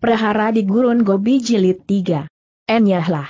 Prahara di Gurun Gobi Jilid 3. Enyahlah.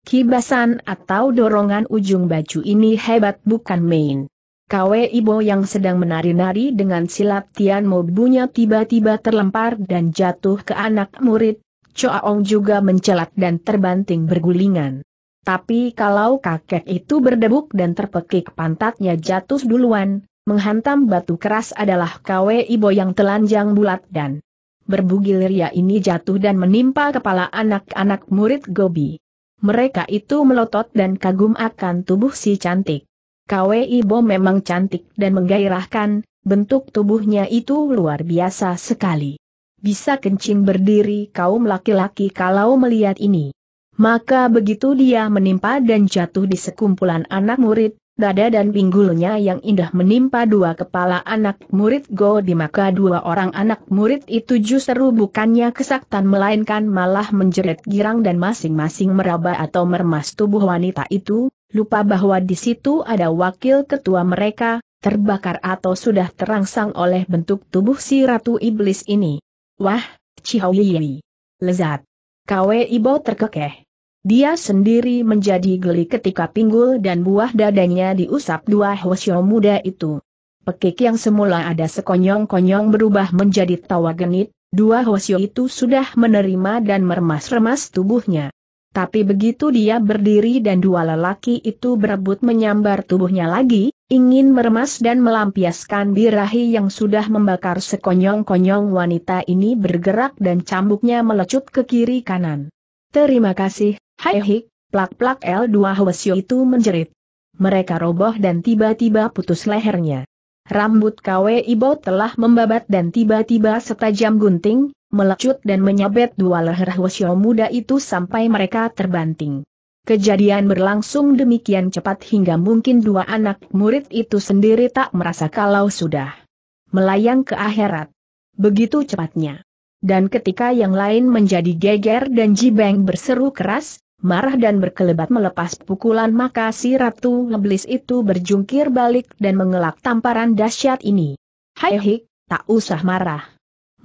Kibasan atau dorongan ujung baju ini hebat bukan main. Kawe Ibo yang sedang menari-nari dengan silat Tian Mobunya tiba-tiba terlempar dan jatuh ke anak murid. Choaong juga mencelat dan terbanting bergulingan. Tapi kalau kakek itu berdebuk dan terpekik pantatnya jatuh duluan, menghantam batu keras adalah Kawe Ibo yang telanjang bulat dan berbugil ria ini jatuh dan menimpa kepala anak-anak murid Gobi. Mereka itu melotot dan kagum akan tubuh si cantik. Kawe Ibo memang cantik dan menggairahkan, bentuk tubuhnya itu luar biasa sekali. Bisa kencing berdiri kaum laki-laki kalau melihat ini. Maka begitu dia menimpa dan jatuh di sekumpulan anak murid, dada dan pinggulnya yang indah menimpa dua kepala anak murid Go di maka dua orang anak murid itu justru bukannya kesaktan melainkan malah menjerit girang dan masing-masing meraba atau meremas tubuh wanita itu, lupa bahwa di situ ada wakil ketua mereka, terbakar atau sudah terangsang oleh bentuk tubuh si ratu iblis ini. Wah, Cihawiyi. Lezat. Kawe Ibo terkekeh. Dia sendiri menjadi geli ketika pinggul dan buah dadanya diusap dua hwasyo muda itu. Pekik yang semula ada sekonyong-konyong berubah menjadi tawa genit, dua hwasyo itu sudah menerima dan meremas-remas tubuhnya. Tapi begitu dia berdiri dan dua lelaki itu berebut menyambar tubuhnya lagi, ingin meremas dan melampiaskan birahi yang sudah membakar sekonyong-konyong wanita ini bergerak dan cambuknya melecut ke kiri kanan. Terima kasih, Hai plak-plak L2 Hwasyo itu menjerit. Mereka roboh dan tiba-tiba putus lehernya. Rambut KW Ibo telah membabat dan tiba-tiba setajam gunting, melecut dan menyabet dua leher Hwasyo muda itu sampai mereka terbanting. Kejadian berlangsung demikian cepat hingga mungkin dua anak murid itu sendiri tak merasa kalau sudah melayang ke akhirat. Begitu cepatnya. Dan ketika yang lain menjadi geger dan jibeng berseru keras, marah dan berkelebat melepas pukulan maka si Ratu Ngeblis itu berjungkir balik dan mengelak tamparan dahsyat ini. Hai hik, tak usah marah.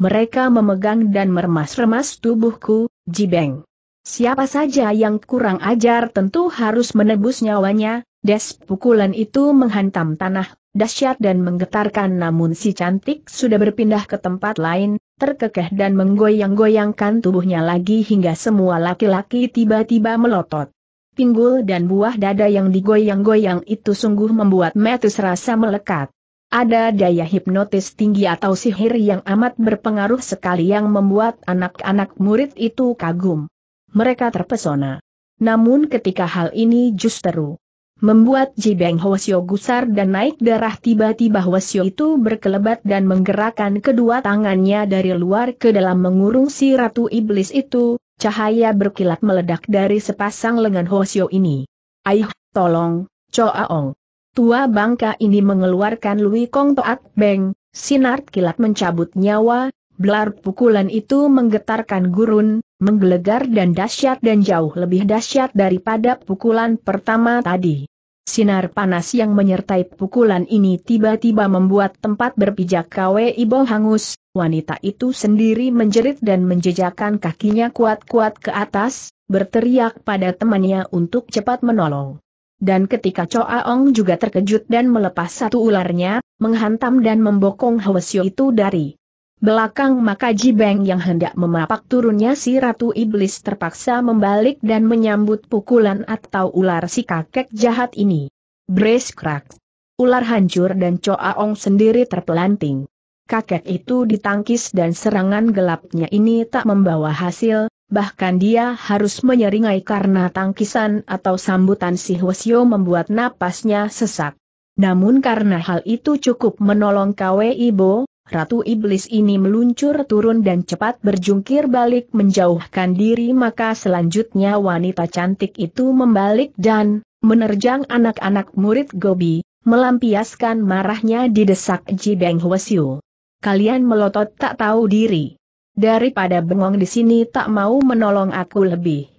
Mereka memegang dan meremas-remas tubuhku, Jibeng. Siapa saja yang kurang ajar tentu harus menebus nyawanya, des pukulan itu menghantam tanah, dahsyat dan menggetarkan namun si cantik sudah berpindah ke tempat lain, terkekeh dan menggoyang-goyangkan tubuhnya lagi hingga semua laki-laki tiba-tiba melotot. Pinggul dan buah dada yang digoyang-goyang itu sungguh membuat Metus rasa melekat. Ada daya hipnotis tinggi atau sihir yang amat berpengaruh sekali yang membuat anak-anak murid itu kagum. Mereka terpesona. Namun ketika hal ini justru membuat Jibeng Hwasyo gusar dan naik darah tiba-tiba Hwasyo itu berkelebat dan menggerakkan kedua tangannya dari luar ke dalam mengurung si Ratu Iblis itu, cahaya berkilat meledak dari sepasang lengan Hwasyo ini. Aih, tolong, Choaong. Tua bangka ini mengeluarkan Lui Kong Toat Beng, sinar kilat mencabut nyawa, belar pukulan itu menggetarkan gurun, menggelegar dan dahsyat dan jauh lebih dahsyat daripada pukulan pertama tadi. Sinar panas yang menyertai pukulan ini tiba-tiba membuat tempat berpijak Kwe Ibo hangus, wanita itu sendiri menjerit dan menjejakkan kakinya kuat-kuat ke atas, berteriak pada temannya untuk cepat menolong. Dan ketika Choa Ong juga terkejut dan melepas satu ularnya, menghantam dan membokong Hwasyo itu dari belakang maka Jibeng yang hendak memapak turunnya si Ratu Iblis terpaksa membalik dan menyambut pukulan atau ular si kakek jahat ini. Brace crack. Ular hancur dan Choa Ong sendiri terpelanting. Kakek itu ditangkis dan serangan gelapnya ini tak membawa hasil, bahkan dia harus menyeringai karena tangkisan atau sambutan si Hwasyo membuat napasnya sesak. Namun karena hal itu cukup menolong Kwe Ibo, Ratu Iblis ini meluncur turun dan cepat berjungkir balik menjauhkan diri maka selanjutnya wanita cantik itu membalik dan, menerjang anak-anak murid Gobi, melampiaskan marahnya di desak Jibeng Hwasyu. Kalian melotot tak tahu diri. Daripada bengong di sini tak mau menolong aku lebih.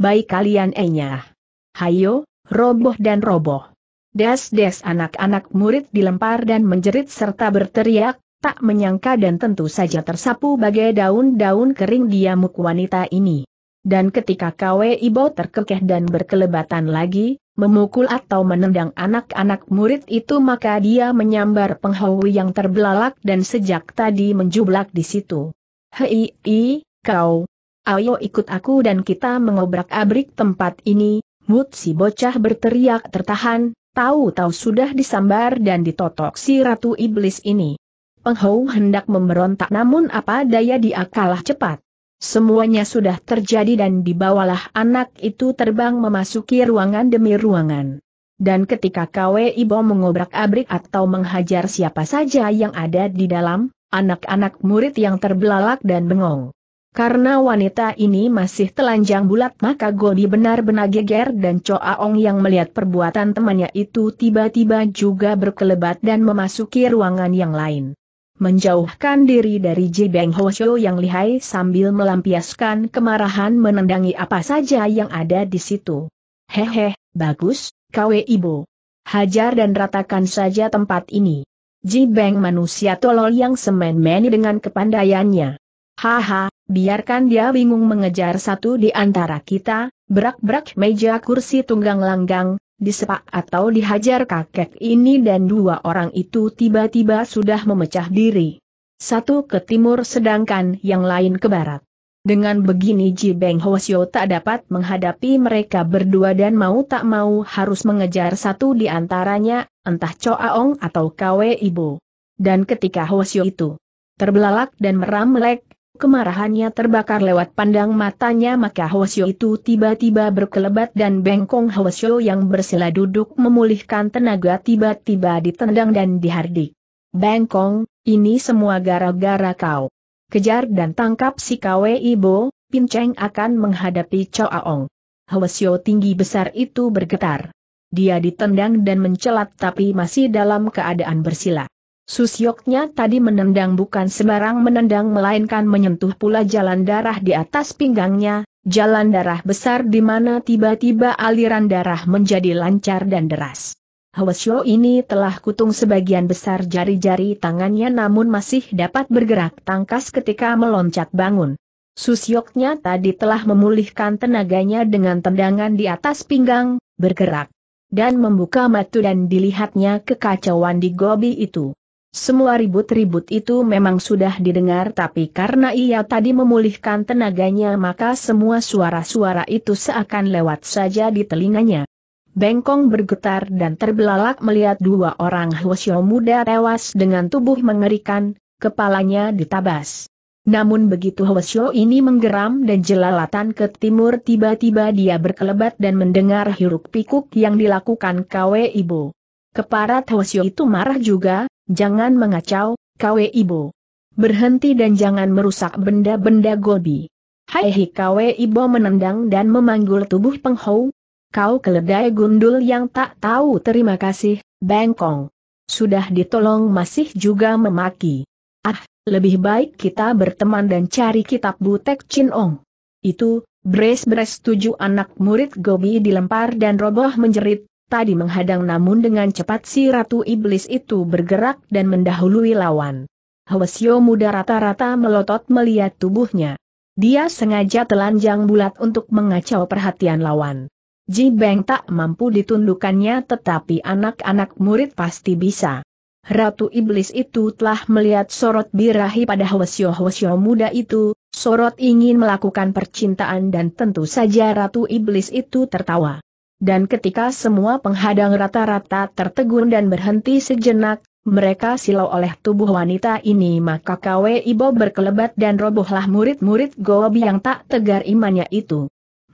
Baik kalian enyah. Hayo, roboh dan roboh. Des-des anak-anak murid dilempar dan menjerit serta berteriak, tak menyangka dan tentu saja tersapu bagai daun-daun kering di amuk wanita ini. Dan ketika Kwe Ibo terkekeh dan berkelebatan lagi, memukul atau menendang anak-anak murid itu maka dia menyambar penghau yang terbelalak dan sejak tadi menjublak di situ. Hei, i, kau, ayo ikut aku dan kita mengobrak-abrik tempat ini, mut si bocah berteriak tertahan, tahu-tahu sudah disambar dan ditotok si ratu iblis ini. Penghou hendak memberontak namun apa daya dia kalah cepat. Semuanya sudah terjadi dan dibawalah anak itu terbang memasuki ruangan demi ruangan. Dan ketika Kwe Ibo mengobrak-abrik atau menghajar siapa saja yang ada di dalam, anak-anak murid yang terbelalak dan bengong. Karena wanita ini masih telanjang bulat maka Godi benar-benar geger dan Choa Ong yang melihat perbuatan temannya itu tiba-tiba juga berkelebat dan memasuki ruangan yang lain menjauhkan diri dari Ji Beng Hosyo yang lihai sambil melampiaskan kemarahan menendangi apa saja yang ada di situ. Hehe, bagus, kawe ibu. Hajar dan ratakan saja tempat ini. Ji Beng manusia tolol yang semen-meni dengan kepandaiannya. Haha, biarkan dia bingung mengejar satu di antara kita, berak-berak meja kursi tunggang langgang, disepak atau dihajar kakek ini dan dua orang itu tiba-tiba sudah memecah diri. Satu ke timur sedangkan yang lain ke barat. Dengan begini Ji Beng Hosyo tak dapat menghadapi mereka berdua dan mau tak mau harus mengejar satu di antaranya, entah Choa Ong atau Kwe Ibu. Dan ketika Hosyo itu terbelalak dan meramlek, Kemarahannya terbakar lewat pandang matanya maka Hwasyo itu tiba-tiba berkelebat dan bengkong Hwasyo yang bersila duduk memulihkan tenaga tiba-tiba ditendang dan dihardik. Bengkong, ini semua gara-gara kau. Kejar dan tangkap si Kwe Ibo, Pinceng akan menghadapi Chow Aong. Hwasyo tinggi besar itu bergetar. Dia ditendang dan mencelat tapi masih dalam keadaan bersila. Susyoknya tadi menendang bukan sembarang menendang melainkan menyentuh pula jalan darah di atas pinggangnya, jalan darah besar di mana tiba-tiba aliran darah menjadi lancar dan deras. Hwasyo ini telah kutung sebagian besar jari-jari tangannya namun masih dapat bergerak tangkas ketika meloncat bangun. Susyoknya tadi telah memulihkan tenaganya dengan tendangan di atas pinggang, bergerak. Dan membuka mata dan dilihatnya kekacauan di gobi itu. Semua ribut-ribut itu memang sudah didengar tapi karena ia tadi memulihkan tenaganya maka semua suara-suara itu seakan lewat saja di telinganya. Bengkong bergetar dan terbelalak melihat dua orang Hwasyo muda tewas dengan tubuh mengerikan, kepalanya ditabas. Namun begitu Hwasyo ini menggeram dan jelalatan ke timur tiba-tiba dia berkelebat dan mendengar hiruk pikuk yang dilakukan Kwe Ibu. Keparat Hwasyo itu marah juga, Jangan mengacau, Kwe Ibo. Berhenti dan jangan merusak benda-benda Gobi. Hai hi Kwe Ibo menendang dan memanggul tubuh penghou. Kau keledai gundul yang tak tahu terima kasih, Bengkong. Sudah ditolong masih juga memaki. Ah, lebih baik kita berteman dan cari kitab Butek Chin Ong. Itu, Bres-bres tujuh anak murid Gobi dilempar dan roboh menjerit, tadi menghadang namun dengan cepat si Ratu Iblis itu bergerak dan mendahului lawan. Hwasyo muda rata-rata melotot melihat tubuhnya. Dia sengaja telanjang bulat untuk mengacau perhatian lawan. Ji Beng tak mampu ditundukkannya tetapi anak-anak murid pasti bisa. Ratu Iblis itu telah melihat sorot birahi pada Hwasyo-Hwasyo muda itu, sorot ingin melakukan percintaan dan tentu saja Ratu Iblis itu tertawa. Dan ketika semua penghadang rata-rata tertegun dan berhenti sejenak, mereka silau oleh tubuh wanita ini maka Kwe Ibo berkelebat dan robohlah murid-murid Gobi yang tak tegar imannya itu.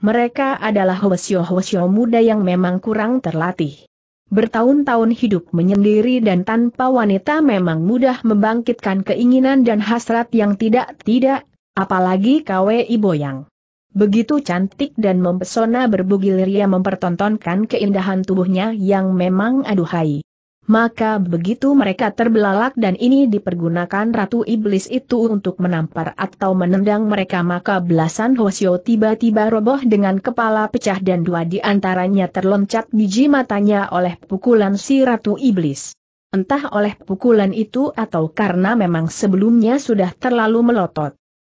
Mereka adalah hwasyo-hwasyo muda yang memang kurang terlatih. Bertahun-tahun hidup menyendiri dan tanpa wanita memang mudah membangkitkan keinginan dan hasrat yang tidak-tidak, apalagi Kwe Ibo yang Begitu cantik dan mempesona berbugil ria mempertontonkan keindahan tubuhnya yang memang aduhai. Maka begitu mereka terbelalak dan ini dipergunakan Ratu Iblis itu untuk menampar atau menendang mereka maka belasan Hosyo tiba-tiba roboh dengan kepala pecah dan dua di antaranya terloncat biji matanya oleh pukulan si Ratu Iblis. Entah oleh pukulan itu atau karena memang sebelumnya sudah terlalu melotot.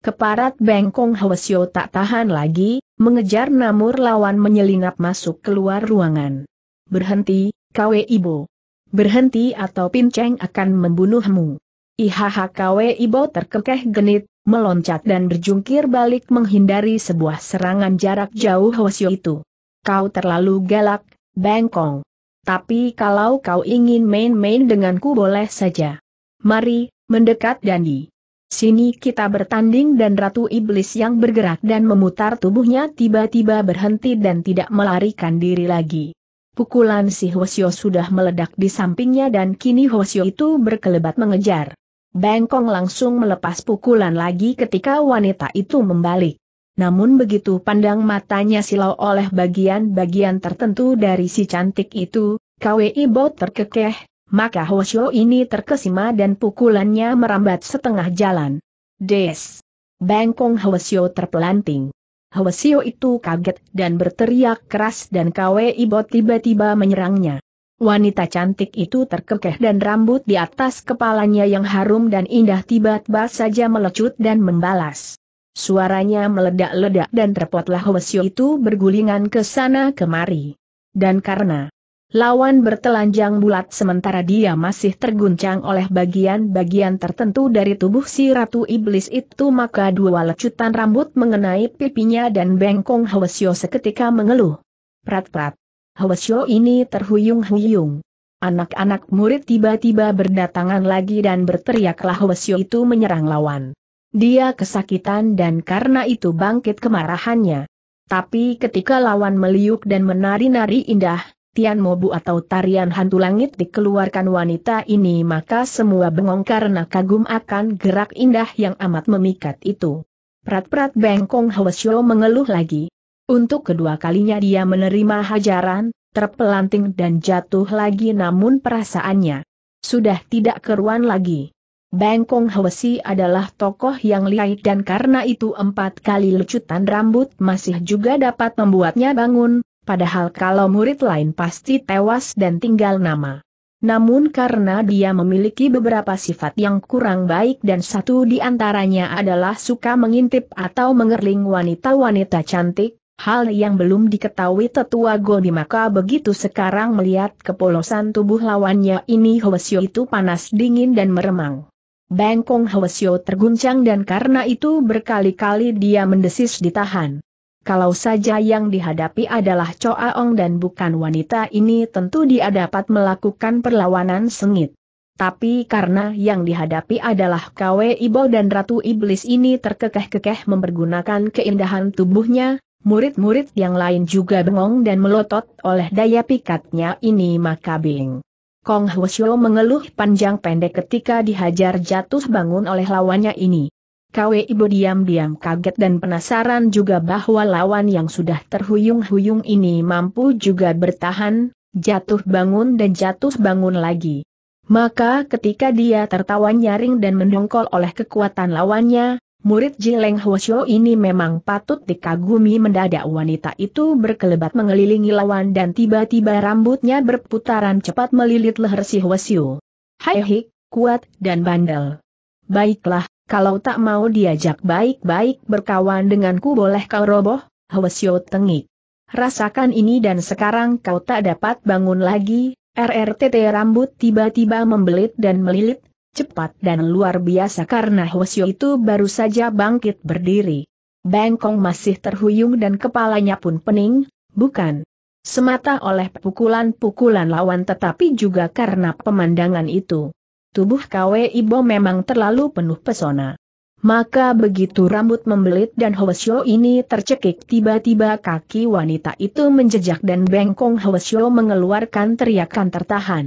Keparat Bengkong Hwasyo tak tahan lagi, mengejar namur lawan menyelinap masuk keluar ruangan. Berhenti, Kwe Ibo. Berhenti atau pinceng akan membunuhmu. Ihaha Kwe Ibo terkekeh genit, meloncat dan berjungkir balik menghindari sebuah serangan jarak jauh Hwasyo itu. Kau terlalu galak, Bengkong. Tapi kalau kau ingin main-main denganku boleh saja. Mari, mendekat Dandi. Sini kita bertanding dan Ratu Iblis yang bergerak dan memutar tubuhnya tiba-tiba berhenti dan tidak melarikan diri lagi. Pukulan si Hwasyo sudah meledak di sampingnya dan kini Hwasyo itu berkelebat mengejar. Bengkong langsung melepas pukulan lagi ketika wanita itu membalik. Namun begitu pandang matanya silau oleh bagian-bagian tertentu dari si cantik itu, KWI Bot terkekeh, maka Hosyo ini terkesima dan pukulannya merambat setengah jalan. Des! Bangkong Hosyo terpelanting. Hosyo itu kaget dan berteriak keras dan Kwe Ibot tiba-tiba menyerangnya. Wanita cantik itu terkekeh dan rambut di atas kepalanya yang harum dan indah tiba-tiba saja melecut dan membalas. Suaranya meledak-ledak dan repotlah Hosyo itu bergulingan ke sana kemari. Dan karena Lawan bertelanjang bulat sementara dia masih terguncang oleh bagian-bagian tertentu dari tubuh si Ratu Iblis itu maka dua lecutan rambut mengenai pipinya dan bengkong Hwasyo seketika mengeluh. Prat-prat. Hwasyo ini terhuyung-huyung. Anak-anak murid tiba-tiba berdatangan lagi dan berteriaklah Hwasyo itu menyerang lawan. Dia kesakitan dan karena itu bangkit kemarahannya. Tapi ketika lawan meliuk dan menari-nari indah, Tian Mobu atau tarian hantu langit dikeluarkan wanita ini maka semua bengong karena kagum akan gerak indah yang amat memikat itu. Prat-prat Bengkong Hwasyo mengeluh lagi. Untuk kedua kalinya dia menerima hajaran, terpelanting dan jatuh lagi namun perasaannya sudah tidak keruan lagi. Bengkong Hwasi adalah tokoh yang lihai dan karena itu empat kali lecutan rambut masih juga dapat membuatnya bangun, padahal kalau murid lain pasti tewas dan tinggal nama. Namun karena dia memiliki beberapa sifat yang kurang baik dan satu di antaranya adalah suka mengintip atau mengerling wanita-wanita cantik, hal yang belum diketahui tetua Gobi maka begitu sekarang melihat kepolosan tubuh lawannya ini Hwasyo itu panas dingin dan meremang. Bangkong Hwasyo terguncang dan karena itu berkali-kali dia mendesis ditahan. Kalau saja yang dihadapi adalah Choa Ong dan bukan wanita ini tentu dia dapat melakukan perlawanan sengit. Tapi karena yang dihadapi adalah Kwe Ibo dan Ratu Iblis ini terkekeh-kekeh mempergunakan keindahan tubuhnya, murid-murid yang lain juga bengong dan melotot oleh daya pikatnya ini maka bing. Kong Hwasyo mengeluh panjang pendek ketika dihajar jatuh bangun oleh lawannya ini. Kwe Ibu diam-diam kaget dan penasaran juga bahwa lawan yang sudah terhuyung-huyung ini mampu juga bertahan, jatuh bangun dan jatuh bangun lagi. Maka ketika dia tertawa nyaring dan mendongkol oleh kekuatan lawannya, murid Jileng Hwasyo ini memang patut dikagumi mendadak wanita itu berkelebat mengelilingi lawan dan tiba-tiba rambutnya berputaran cepat melilit leher si Hwasyo. Hai hik, kuat dan bandel. Baiklah, kalau tak mau diajak baik-baik berkawan denganku boleh kau roboh, Hwasyo tengik. Rasakan ini dan sekarang kau tak dapat bangun lagi, RRTT rambut tiba-tiba membelit dan melilit, cepat dan luar biasa karena Hwasyo itu baru saja bangkit berdiri. Bangkong masih terhuyung dan kepalanya pun pening, bukan semata oleh pukulan-pukulan lawan tetapi juga karena pemandangan itu tubuh Kwe Ibo memang terlalu penuh pesona. Maka begitu rambut membelit dan Hwasyo ini tercekik tiba-tiba kaki wanita itu menjejak dan bengkong Hwasyo mengeluarkan teriakan tertahan.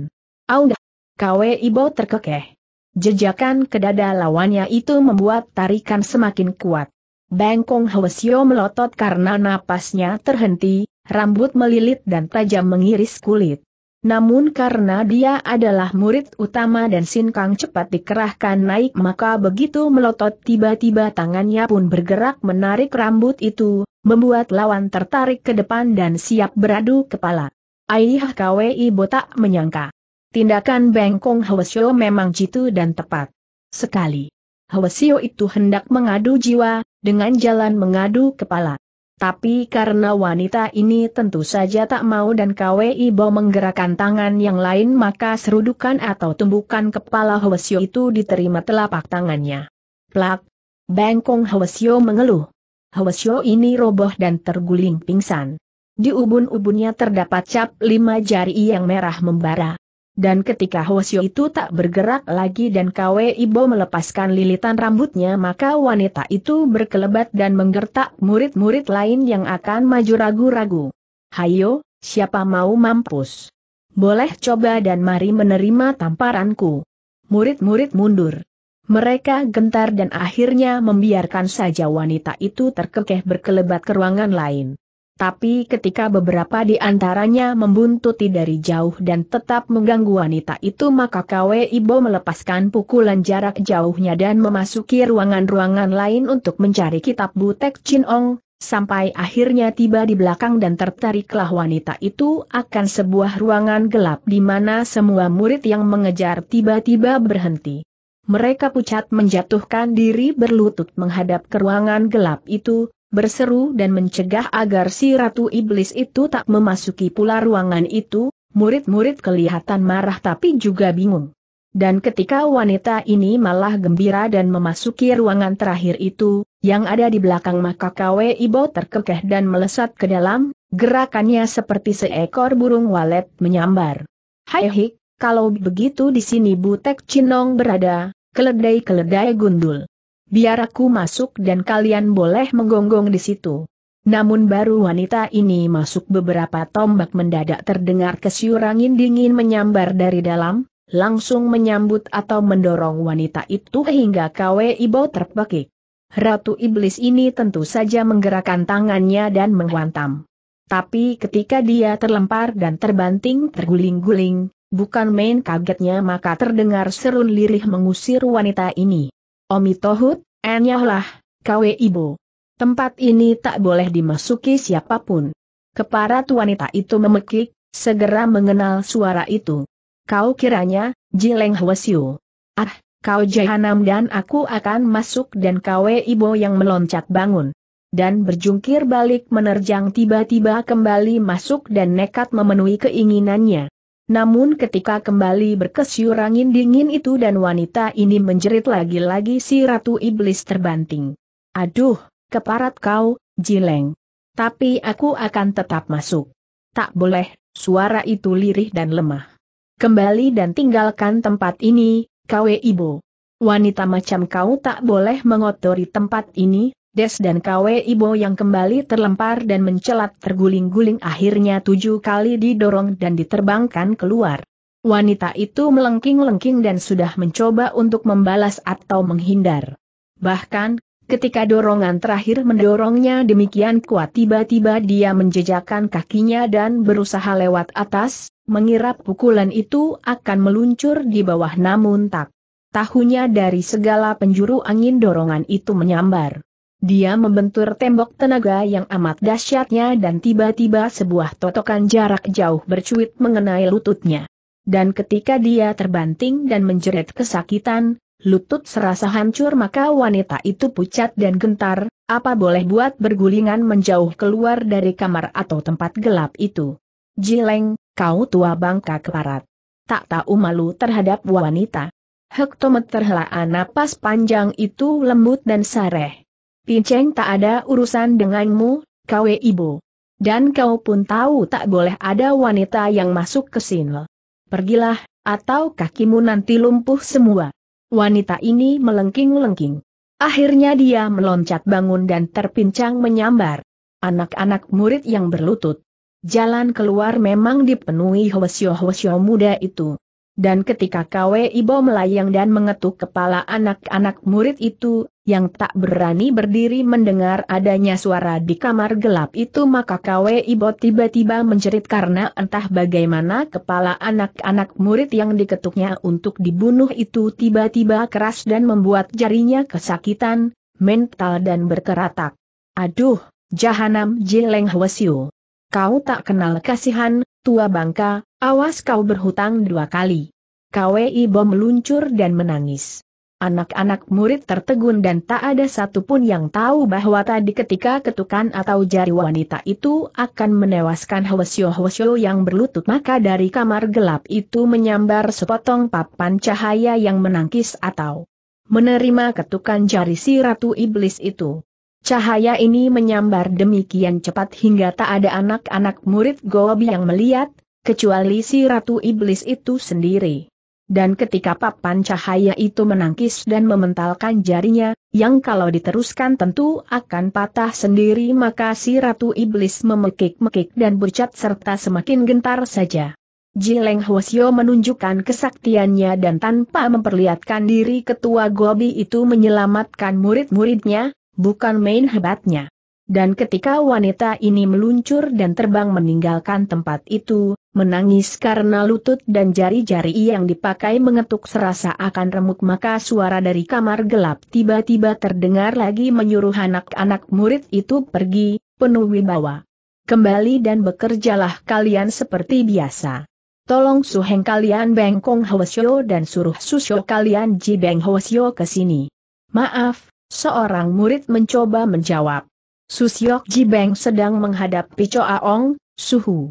Audah! Kwe Ibo terkekeh. Jejakan ke dada lawannya itu membuat tarikan semakin kuat. Bengkong Hwasyo melotot karena napasnya terhenti, rambut melilit dan tajam mengiris kulit. Namun karena dia adalah murid utama dan Sin Kang cepat dikerahkan naik maka begitu melotot tiba-tiba tangannya pun bergerak menarik rambut itu, membuat lawan tertarik ke depan dan siap beradu kepala. Ayah KWI botak menyangka. Tindakan Bengkong Hwasyo memang jitu dan tepat. Sekali. Hwasyo itu hendak mengadu jiwa, dengan jalan mengadu kepala. Tapi karena wanita ini tentu saja tak mau dan Kwe Ibo menggerakkan tangan yang lain maka serudukan atau tumbukan kepala Hwasyo itu diterima telapak tangannya. Plak! Bengkong Hwasyo mengeluh. Hwasyo ini roboh dan terguling pingsan. Di ubun-ubunnya terdapat cap lima jari yang merah membara. Dan ketika Hwasyo itu tak bergerak lagi dan Kwe Ibo melepaskan lilitan rambutnya maka wanita itu berkelebat dan menggertak murid-murid lain yang akan maju ragu-ragu. Hayo, siapa mau mampus? Boleh coba dan mari menerima tamparanku. Murid-murid mundur. Mereka gentar dan akhirnya membiarkan saja wanita itu terkekeh berkelebat ke ruangan lain. Tapi ketika beberapa di antaranya membuntuti dari jauh dan tetap mengganggu wanita itu maka Kwe Ibo melepaskan pukulan jarak jauhnya dan memasuki ruangan-ruangan lain untuk mencari kitab Butek Chin Ong, sampai akhirnya tiba di belakang dan tertariklah wanita itu akan sebuah ruangan gelap di mana semua murid yang mengejar tiba-tiba berhenti. Mereka pucat menjatuhkan diri berlutut menghadap ke ruangan gelap itu, berseru dan mencegah agar si Ratu Iblis itu tak memasuki pula ruangan itu, murid-murid kelihatan marah tapi juga bingung. Dan ketika wanita ini malah gembira dan memasuki ruangan terakhir itu, yang ada di belakang maka Kwe Ibo terkekeh dan melesat ke dalam, gerakannya seperti seekor burung walet menyambar. Hai hik, kalau begitu di sini Butek Cinong berada, keledai-keledai gundul biar aku masuk dan kalian boleh menggonggong di situ. Namun baru wanita ini masuk beberapa tombak mendadak terdengar kesiur angin dingin menyambar dari dalam, langsung menyambut atau mendorong wanita itu hingga Kwe Ibo terpekik. Ratu Iblis ini tentu saja menggerakkan tangannya dan menghantam. Tapi ketika dia terlempar dan terbanting terguling-guling, bukan main kagetnya maka terdengar serun lirih mengusir wanita ini. Omi Tohut, enyahlah, kawe ibu. Tempat ini tak boleh dimasuki siapa pun. Keparat wanita itu memekik, segera mengenal suara itu. Kau kiranya, Jileng Hwasyu. Ah, kau jahanam dan aku akan masuk dan kawe ibu yang meloncat bangun. Dan berjungkir balik menerjang tiba-tiba kembali masuk dan nekat memenuhi keinginannya. Namun ketika kembali berkesyur angin dingin itu dan wanita ini menjerit lagi-lagi si Ratu Iblis terbanting. Aduh, keparat kau, Jileng. Tapi aku akan tetap masuk. Tak boleh, suara itu lirih dan lemah. Kembali dan tinggalkan tempat ini, kawe ibu. Wanita macam kau tak boleh mengotori tempat ini, Des dan Kwe Ibo yang kembali terlempar dan mencelat terguling-guling akhirnya tujuh kali didorong dan diterbangkan keluar. Wanita itu melengking-lengking dan sudah mencoba untuk membalas atau menghindar. Bahkan, ketika dorongan terakhir mendorongnya demikian kuat tiba-tiba dia menjejakkan kakinya dan berusaha lewat atas, mengira pukulan itu akan meluncur di bawah namun tak. Tahunya dari segala penjuru angin dorongan itu menyambar. Dia membentur tembok tenaga yang amat dahsyatnya dan tiba-tiba sebuah totokan jarak jauh bercuit mengenai lututnya. Dan ketika dia terbanting dan menjerit kesakitan, lutut serasa hancur maka wanita itu pucat dan gentar, apa boleh buat bergulingan menjauh keluar dari kamar atau tempat gelap itu. Jileng, kau tua bangka keparat. Tak tahu malu terhadap wanita. Hektometer helaan napas panjang itu lembut dan sareh. Pinceng tak ada urusan denganmu, kawe ibu. Dan kau pun tahu tak boleh ada wanita yang masuk ke sini. Pergilah, atau kakimu nanti lumpuh semua. Wanita ini melengking-lengking. Akhirnya dia meloncat bangun dan terpincang menyambar. Anak-anak murid yang berlutut. Jalan keluar memang dipenuhi hwasyo-hwasyo muda itu. Dan ketika Kwe Ibo melayang dan mengetuk kepala anak-anak murid itu, yang tak berani berdiri mendengar adanya suara di kamar gelap itu maka Kwe Ibo tiba-tiba menjerit karena entah bagaimana kepala anak-anak murid yang diketuknya untuk dibunuh itu tiba-tiba keras dan membuat jarinya kesakitan, mental dan berkeratak. Aduh, jahanam Jileng Hwasyu. Kau tak kenal kasihan, tua bangka, Awas kau berhutang dua kali. KWI Bom meluncur dan menangis. Anak-anak murid tertegun dan tak ada satupun yang tahu bahwa tadi ketika ketukan atau jari wanita itu akan menewaskan Hwasyo-Hwasyo yang berlutut maka dari kamar gelap itu menyambar sepotong papan cahaya yang menangkis atau menerima ketukan jari si Ratu Iblis itu. Cahaya ini menyambar demikian cepat hingga tak ada anak-anak murid Gobi yang melihat, kecuali si Ratu Iblis itu sendiri. Dan ketika papan cahaya itu menangkis dan mementalkan jarinya, yang kalau diteruskan tentu akan patah sendiri maka si Ratu Iblis memekik-mekik dan bercat serta semakin gentar saja. Jileng Hwasyo menunjukkan kesaktiannya dan tanpa memperlihatkan diri ketua Gobi itu menyelamatkan murid-muridnya, bukan main hebatnya. Dan ketika wanita ini meluncur dan terbang meninggalkan tempat itu, menangis karena lutut dan jari-jari yang dipakai mengetuk serasa akan remuk maka suara dari kamar gelap tiba-tiba terdengar lagi menyuruh anak-anak murid itu pergi, penuh wibawa. Kembali dan bekerjalah kalian seperti biasa. Tolong suheng kalian Bengkong Hwasyo dan suruh susyo kalian Ji Beng Hwasyo ke sini. Maaf, seorang murid mencoba menjawab. Susyok Jibeng sedang menghadapi Choa Ong, suhu.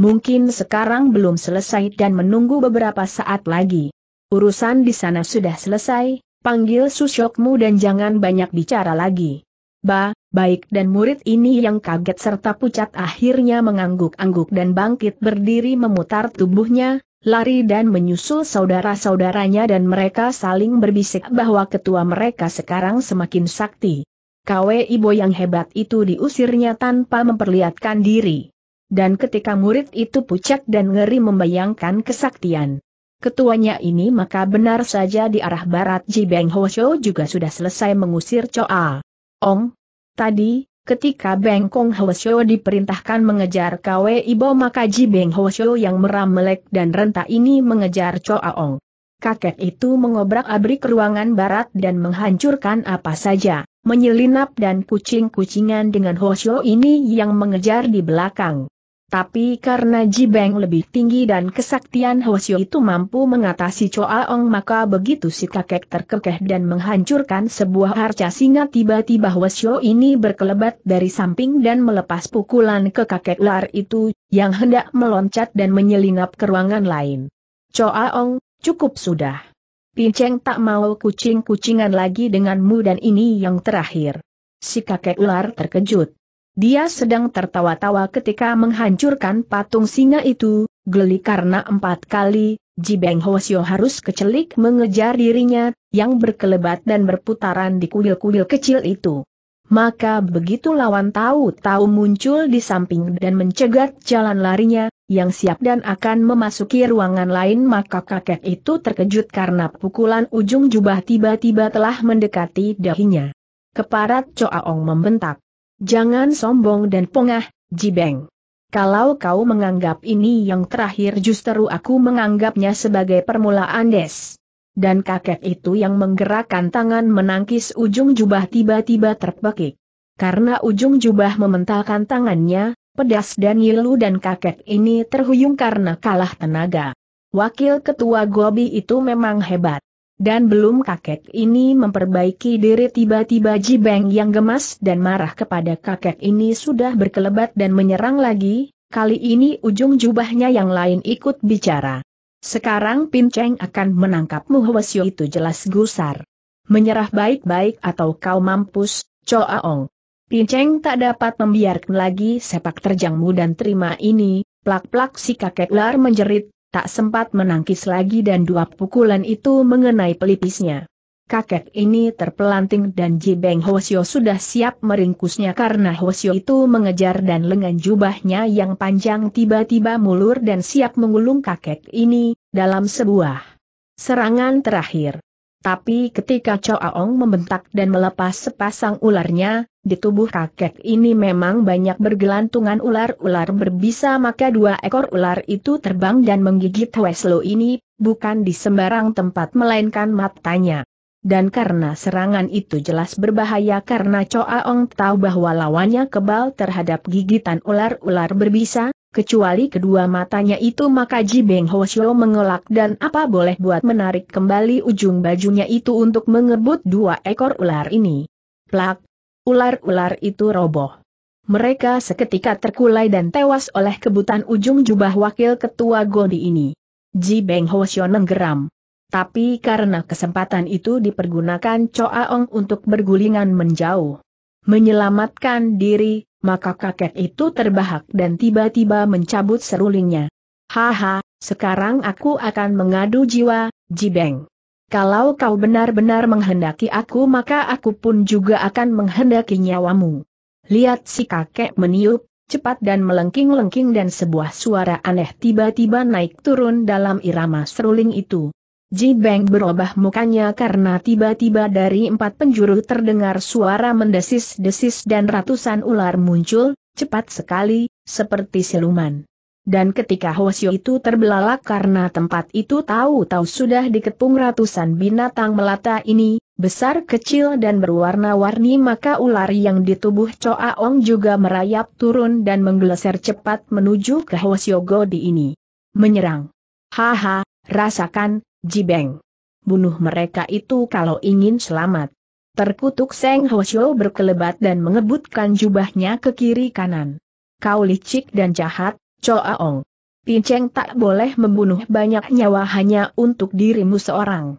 Mungkin sekarang belum selesai dan menunggu beberapa saat lagi. Urusan di sana sudah selesai, panggil Susyokmu dan jangan banyak bicara lagi. Ba, baik dan murid ini yang kaget serta pucat akhirnya mengangguk-angguk dan bangkit berdiri memutar tubuhnya, lari dan menyusul saudara-saudaranya dan mereka saling berbisik bahwa ketua mereka sekarang semakin sakti. KW Ibo yang hebat itu diusirnya tanpa memperlihatkan diri. Dan ketika murid itu pucat dan ngeri membayangkan kesaktian. Ketuanya ini maka benar saja di arah barat Ji Beng Hosho juga sudah selesai mengusir Choa. Ong, tadi, ketika Beng Kong Hosho diperintahkan mengejar KW Ibo maka Ji Beng Hosho yang meram melek dan renta ini mengejar Choa Ong. Kakek itu mengobrak-abrik ruangan barat dan menghancurkan apa saja menyelinap dan kucing-kucingan dengan Hosyo ini yang mengejar di belakang. Tapi karena Jibeng lebih tinggi dan kesaktian Hosyo itu mampu mengatasi Choa Ong maka begitu si kakek terkekeh dan menghancurkan sebuah harca singa tiba-tiba Hosyo ini berkelebat dari samping dan melepas pukulan ke kakek ular itu, yang hendak meloncat dan menyelinap ke ruangan lain. Choa Ong, cukup sudah. Pinceng tak mau kucing-kucingan lagi denganmu dan ini yang terakhir. Si kakek ular terkejut. Dia sedang tertawa-tawa ketika menghancurkan patung singa itu, geli karena empat kali, Jibeng Hosyo harus kecelik mengejar dirinya, yang berkelebat dan berputaran di kuil-kuil kecil itu. Maka begitu lawan tahu-tahu muncul di samping dan mencegat jalan larinya, yang siap dan akan memasuki ruangan lain maka kakek itu terkejut karena pukulan ujung jubah tiba-tiba telah mendekati dahinya. Keparat Choaong membentak. Jangan sombong dan pongah, Jibeng. Kalau kau menganggap ini yang terakhir justru aku menganggapnya sebagai permulaan des dan kakek itu yang menggerakkan tangan menangkis ujung jubah tiba-tiba terpekik. Karena ujung jubah mementalkan tangannya, pedas dan ngilu dan kakek ini terhuyung karena kalah tenaga. Wakil ketua Gobi itu memang hebat. Dan belum kakek ini memperbaiki diri tiba-tiba Jibeng yang gemas dan marah kepada kakek ini sudah berkelebat dan menyerang lagi, kali ini ujung jubahnya yang lain ikut bicara. Sekarang Pinceng akan menangkapmu Hwasyo itu jelas gusar. Menyerah baik-baik atau kau mampus, Choaong. Pinceng tak dapat membiarkan lagi sepak terjangmu dan terima ini, plak-plak si kakek ular menjerit, tak sempat menangkis lagi dan dua pukulan itu mengenai pelipisnya kakek ini terpelanting dan Jibeng Hosyo sudah siap meringkusnya karena Hosyo itu mengejar dan lengan jubahnya yang panjang tiba-tiba mulur dan siap mengulung kakek ini, dalam sebuah serangan terakhir. Tapi ketika Chow Aong membentak dan melepas sepasang ularnya, di tubuh kakek ini memang banyak bergelantungan ular-ular berbisa maka dua ekor ular itu terbang dan menggigit Weslo ini, bukan di sembarang tempat melainkan matanya. Dan karena serangan itu jelas berbahaya karena Choa Ong tahu bahwa lawannya kebal terhadap gigitan ular-ular berbisa, kecuali kedua matanya itu maka Ji Beng Hosyo mengelak dan apa boleh buat menarik kembali ujung bajunya itu untuk mengebut dua ekor ular ini. Plak! Ular-ular itu roboh. Mereka seketika terkulai dan tewas oleh kebutan ujung jubah wakil ketua Godi ini. Ji Beng Hosyo nenggeram. Tapi karena kesempatan itu dipergunakan Choa Ong untuk bergulingan menjauh. Menyelamatkan diri, maka kakek itu terbahak dan tiba-tiba mencabut serulingnya. Haha, sekarang aku akan mengadu jiwa, Jibeng. Kalau kau benar-benar menghendaki aku maka aku pun juga akan menghendaki nyawamu. Lihat si kakek meniup, cepat dan melengking-lengking dan sebuah suara aneh tiba-tiba naik turun dalam irama seruling itu. Jibeng berubah mukanya karena tiba-tiba dari empat penjuru terdengar suara mendesis-desis dan ratusan ular muncul, cepat sekali, seperti siluman. Dan ketika Hosyo itu terbelalak karena tempat itu tahu-tahu sudah dikepung ratusan binatang melata ini, besar kecil dan berwarna-warni maka ular yang di tubuh Choa Ong juga merayap turun dan menggeser cepat menuju ke Hosyo Godi ini. Menyerang. Haha, rasakan, Jibeng. Bunuh mereka itu kalau ingin selamat. Terkutuk Seng Hosyo berkelebat dan mengebutkan jubahnya ke kiri kanan. Kau licik dan jahat, Choa Ong. Pinceng tak boleh membunuh banyak nyawa hanya untuk dirimu seorang.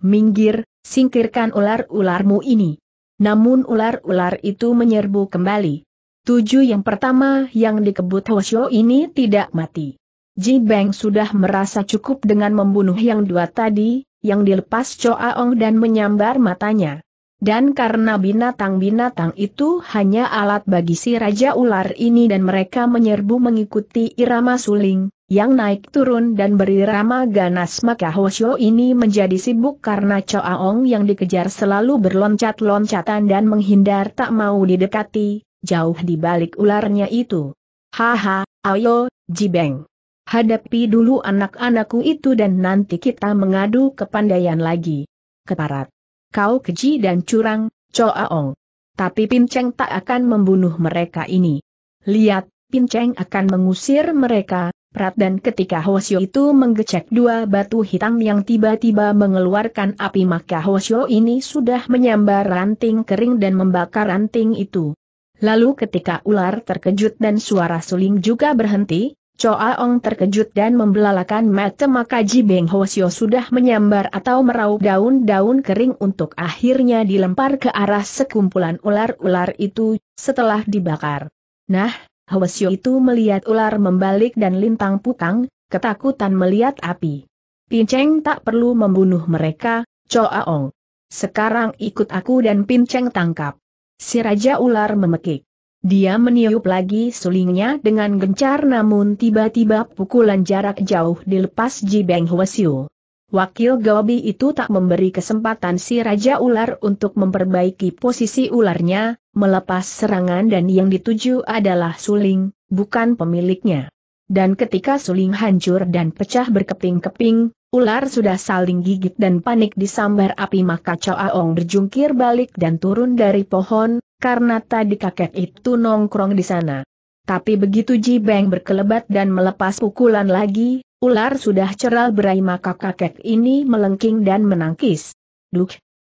Minggir, singkirkan ular-ularmu ini. Namun ular-ular itu menyerbu kembali. Tujuh yang pertama yang dikebut Hosyo ini tidak mati. Ji Beng sudah merasa cukup dengan membunuh yang dua tadi, yang dilepas Choa Ong dan menyambar matanya. Dan karena binatang-binatang itu hanya alat bagi si Raja Ular ini dan mereka menyerbu mengikuti irama suling, yang naik turun dan berirama ganas maka Hosyo ini menjadi sibuk karena Choa Ong yang dikejar selalu berloncat-loncatan dan menghindar tak mau didekati, jauh di balik ularnya itu. Haha, ayo, Jibeng hadapi dulu anak-anakku itu dan nanti kita mengadu kepandaian lagi. Keparat. Kau keji dan curang, Choa Ong. Tapi Pinceng tak akan membunuh mereka ini. Lihat, Pinceng akan mengusir mereka, Prat dan ketika Hosyo itu menggecek dua batu hitam yang tiba-tiba mengeluarkan api maka Hosyo ini sudah menyambar ranting kering dan membakar ranting itu. Lalu ketika ular terkejut dan suara suling juga berhenti, Choa Ong terkejut dan membelalakan mata maka Ji Beng Hosio sudah menyambar atau meraup daun-daun kering untuk akhirnya dilempar ke arah sekumpulan ular-ular itu, setelah dibakar. Nah, Hosio itu melihat ular membalik dan lintang putang, ketakutan melihat api. Pinceng tak perlu membunuh mereka, Choa Ong. Sekarang ikut aku dan Pinceng tangkap. Si Raja Ular memekik. Dia meniup lagi sulingnya dengan gencar namun tiba-tiba pukulan jarak jauh dilepas Ji Beng Hwasyu. Wakil Gobi itu tak memberi kesempatan si Raja Ular untuk memperbaiki posisi ularnya, melepas serangan dan yang dituju adalah suling, bukan pemiliknya. Dan ketika suling hancur dan pecah berkeping-keping, ular sudah saling gigit dan panik disambar api maka Chow Ong berjungkir balik dan turun dari pohon, karena tadi kakek itu nongkrong di sana. Tapi begitu Ji Beng berkelebat dan melepas pukulan lagi, ular sudah ceral berai maka kakek ini melengking dan menangkis. Duh!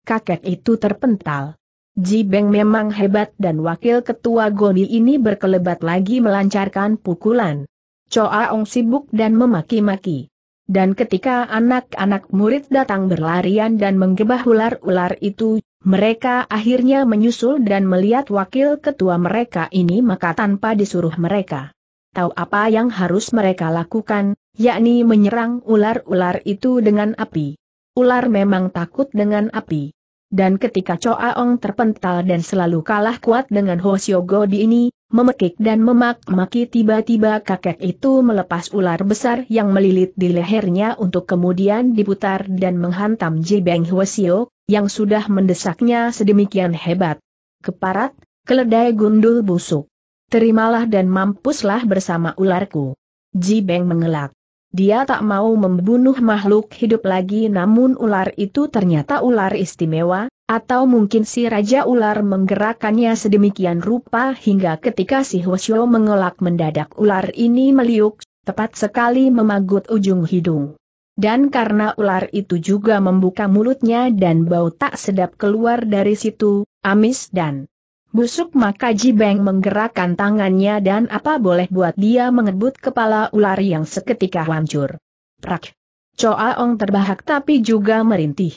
Kakek itu terpental. Ji Beng memang hebat dan wakil ketua Goni ini berkelebat lagi melancarkan pukulan. Choa Ong sibuk dan memaki-maki. Dan ketika anak-anak murid datang berlarian dan menggebah ular-ular itu, mereka akhirnya menyusul dan melihat wakil ketua mereka ini maka tanpa disuruh mereka. Tahu apa yang harus mereka lakukan, yakni menyerang ular-ular itu dengan api. Ular memang takut dengan api. Dan ketika Choa Ong terpental dan selalu kalah kuat dengan Hosyo Godi ini, memekik dan memak-maki tiba-tiba kakek itu melepas ular besar yang melilit di lehernya untuk kemudian diputar dan menghantam Jibeng Hwasyo, yang sudah mendesaknya sedemikian hebat. Keparat, keledai gundul busuk. Terimalah dan mampuslah bersama ularku. Ji Beng mengelak. Dia tak mau membunuh makhluk hidup lagi namun ular itu ternyata ular istimewa, atau mungkin si Raja Ular menggerakkannya sedemikian rupa hingga ketika si Hwasyo mengelak mendadak ular ini meliuk, tepat sekali memagut ujung hidung. Dan karena ular itu juga membuka mulutnya dan bau tak sedap keluar dari situ, amis dan busuk maka Jibeng menggerakkan tangannya dan apa boleh buat dia mengebut kepala ular yang seketika hancur. Prak! Choa Ong terbahak tapi juga merintih.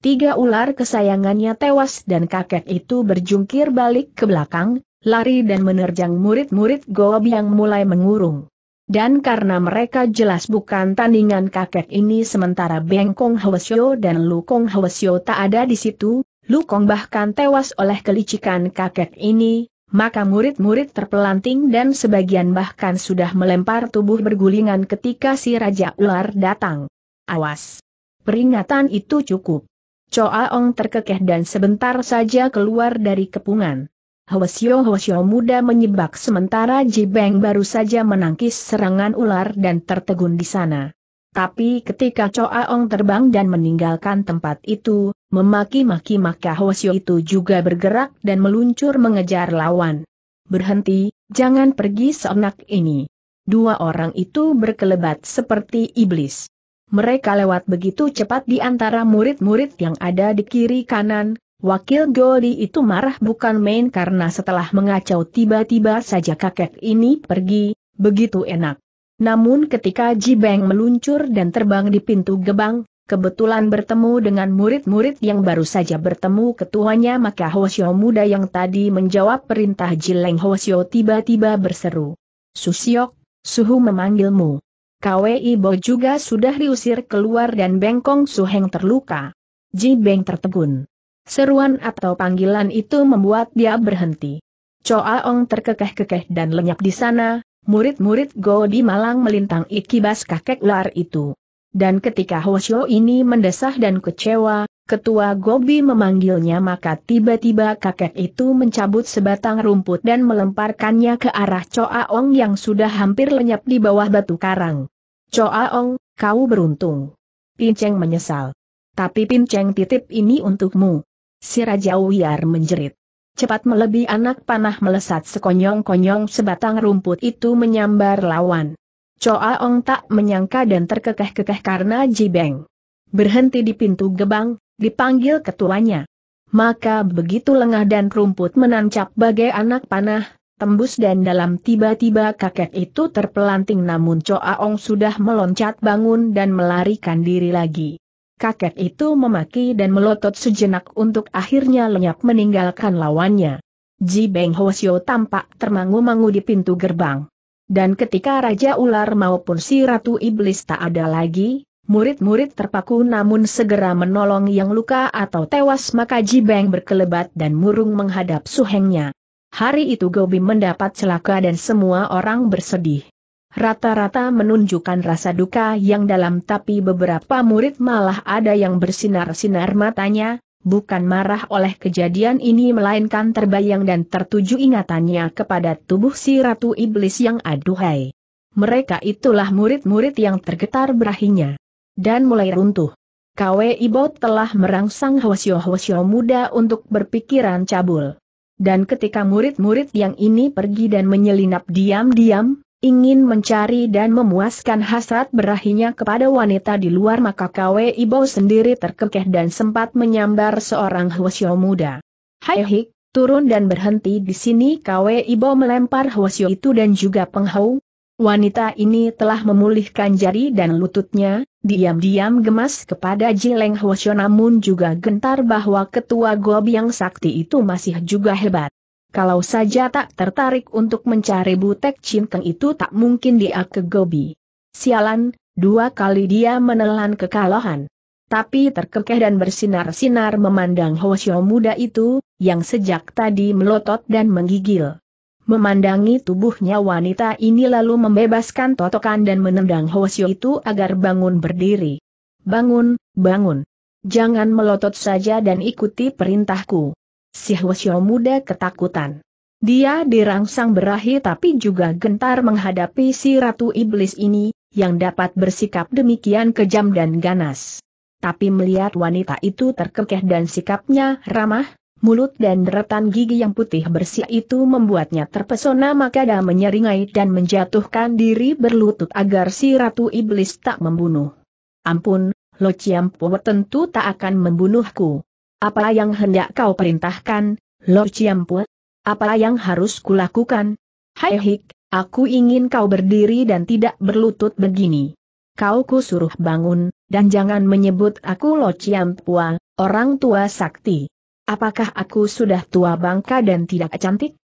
Tiga ular kesayangannya tewas dan kakek itu berjungkir balik ke belakang, lari dan menerjang murid-murid Gob yang mulai mengurung. Dan karena mereka jelas bukan tandingan kakek ini sementara Bengkong Hwasyo dan Lukong Hwasyo tak ada di situ, Lukong bahkan tewas oleh kelicikan kakek ini, maka murid-murid terpelanting dan sebagian bahkan sudah melempar tubuh bergulingan ketika si Raja Ular datang. Awas! Peringatan itu cukup. Choa Ong terkekeh dan sebentar saja keluar dari kepungan. Hwasyo Hwasyo muda menyebak sementara Jibeng baru saja menangkis serangan ular dan tertegun di sana. Tapi ketika Choa Ong terbang dan meninggalkan tempat itu, memaki-maki maka Hwasyo itu juga bergerak dan meluncur mengejar lawan. Berhenti, jangan pergi seenak ini. Dua orang itu berkelebat seperti iblis. Mereka lewat begitu cepat di antara murid-murid yang ada di kiri kanan, wakil Godi itu marah bukan main karena setelah mengacau tiba-tiba saja kakek ini pergi, begitu enak. Namun ketika Jibeng meluncur dan terbang di pintu gebang, kebetulan bertemu dengan murid-murid yang baru saja bertemu ketuanya maka Hosyo muda yang tadi menjawab perintah Jileng Hosyo tiba-tiba berseru. Susiok, suhu memanggilmu. KWI Bo juga sudah diusir keluar dan Bengkong Suheng terluka. Ji Beng tertegun. Seruan atau panggilan itu membuat dia berhenti. Choa Ong terkekeh-kekeh dan lenyap di sana, murid-murid Go di Malang melintang ikibas kakek ular itu. Dan ketika Hosyo ini mendesah dan kecewa, ketua Gobi memanggilnya maka tiba-tiba kakek itu mencabut sebatang rumput dan melemparkannya ke arah Choa Ong yang sudah hampir lenyap di bawah batu karang. Choaong, kau beruntung. Pinceng menyesal. Tapi pinceng titip ini untukmu. Si Raja Wiyar menjerit. Cepat melebihi anak panah melesat sekonyong-konyong sebatang rumput itu menyambar lawan. Choaong tak menyangka dan terkekeh-kekeh karena Jibeng. Berhenti di pintu gebang, dipanggil ketuanya. Maka begitu lengah dan rumput menancap bagai anak panah, tembus dan dalam tiba-tiba kakek itu terpelanting namun Choa Ong sudah meloncat bangun dan melarikan diri lagi. Kakek itu memaki dan melotot sejenak untuk akhirnya lenyap meninggalkan lawannya. Ji Beng Hosio tampak termangu-mangu di pintu gerbang. Dan ketika Raja Ular maupun si Ratu Iblis tak ada lagi, murid-murid terpaku namun segera menolong yang luka atau tewas maka Ji Beng berkelebat dan murung menghadap suhengnya. Hari itu Gobi mendapat celaka dan semua orang bersedih. Rata-rata menunjukkan rasa duka yang dalam tapi beberapa murid malah ada yang bersinar-sinar matanya, bukan marah oleh kejadian ini melainkan terbayang dan tertuju ingatannya kepada tubuh si Ratu Iblis yang aduhai. Mereka itulah murid-murid yang tergetar berahinya. Dan mulai runtuh. Kwe Ibo telah merangsang hwasyo-hwasyo muda untuk berpikiran cabul. Dan ketika murid-murid yang ini pergi dan menyelinap diam-diam, ingin mencari dan memuaskan hasrat berahinya kepada wanita di luar maka Kwe Ibo sendiri terkekeh dan sempat menyambar seorang hwasyo muda. Hai hik, turun dan berhenti di sini Kwe Ibo melempar hwasyo itu dan juga penghau, Wanita ini telah memulihkan jari dan lututnya, diam-diam gemas kepada Jileng Hwasyo namun juga gentar bahwa ketua Gob yang sakti itu masih juga hebat. Kalau saja tak tertarik untuk mencari butek cinceng itu tak mungkin dia ke Gobi. Sialan, dua kali dia menelan kekalahan. Tapi terkekeh dan bersinar-sinar memandang Hwasyo muda itu, yang sejak tadi melotot dan menggigil. Memandangi tubuhnya wanita ini lalu membebaskan totokan dan menendang Hosyo itu agar bangun berdiri. Bangun, bangun. Jangan melotot saja dan ikuti perintahku. Si Hosyo muda ketakutan. Dia dirangsang berahi tapi juga gentar menghadapi si Ratu Iblis ini, yang dapat bersikap demikian kejam dan ganas. Tapi melihat wanita itu terkekeh dan sikapnya ramah, mulut dan deretan gigi yang putih bersih itu membuatnya terpesona maka dia menyeringai dan menjatuhkan diri berlutut agar si Ratu Iblis tak membunuh. Ampun, Lo Ciampu tentu tak akan membunuhku. Apa yang hendak kau perintahkan, Lo Ciampu? Apa yang harus kulakukan? Hai Hik, aku ingin kau berdiri dan tidak berlutut begini. Kau ku suruh bangun, dan jangan menyebut aku Lo Ciampua, orang tua sakti. Apakah aku sudah tua bangka dan tidak cantik?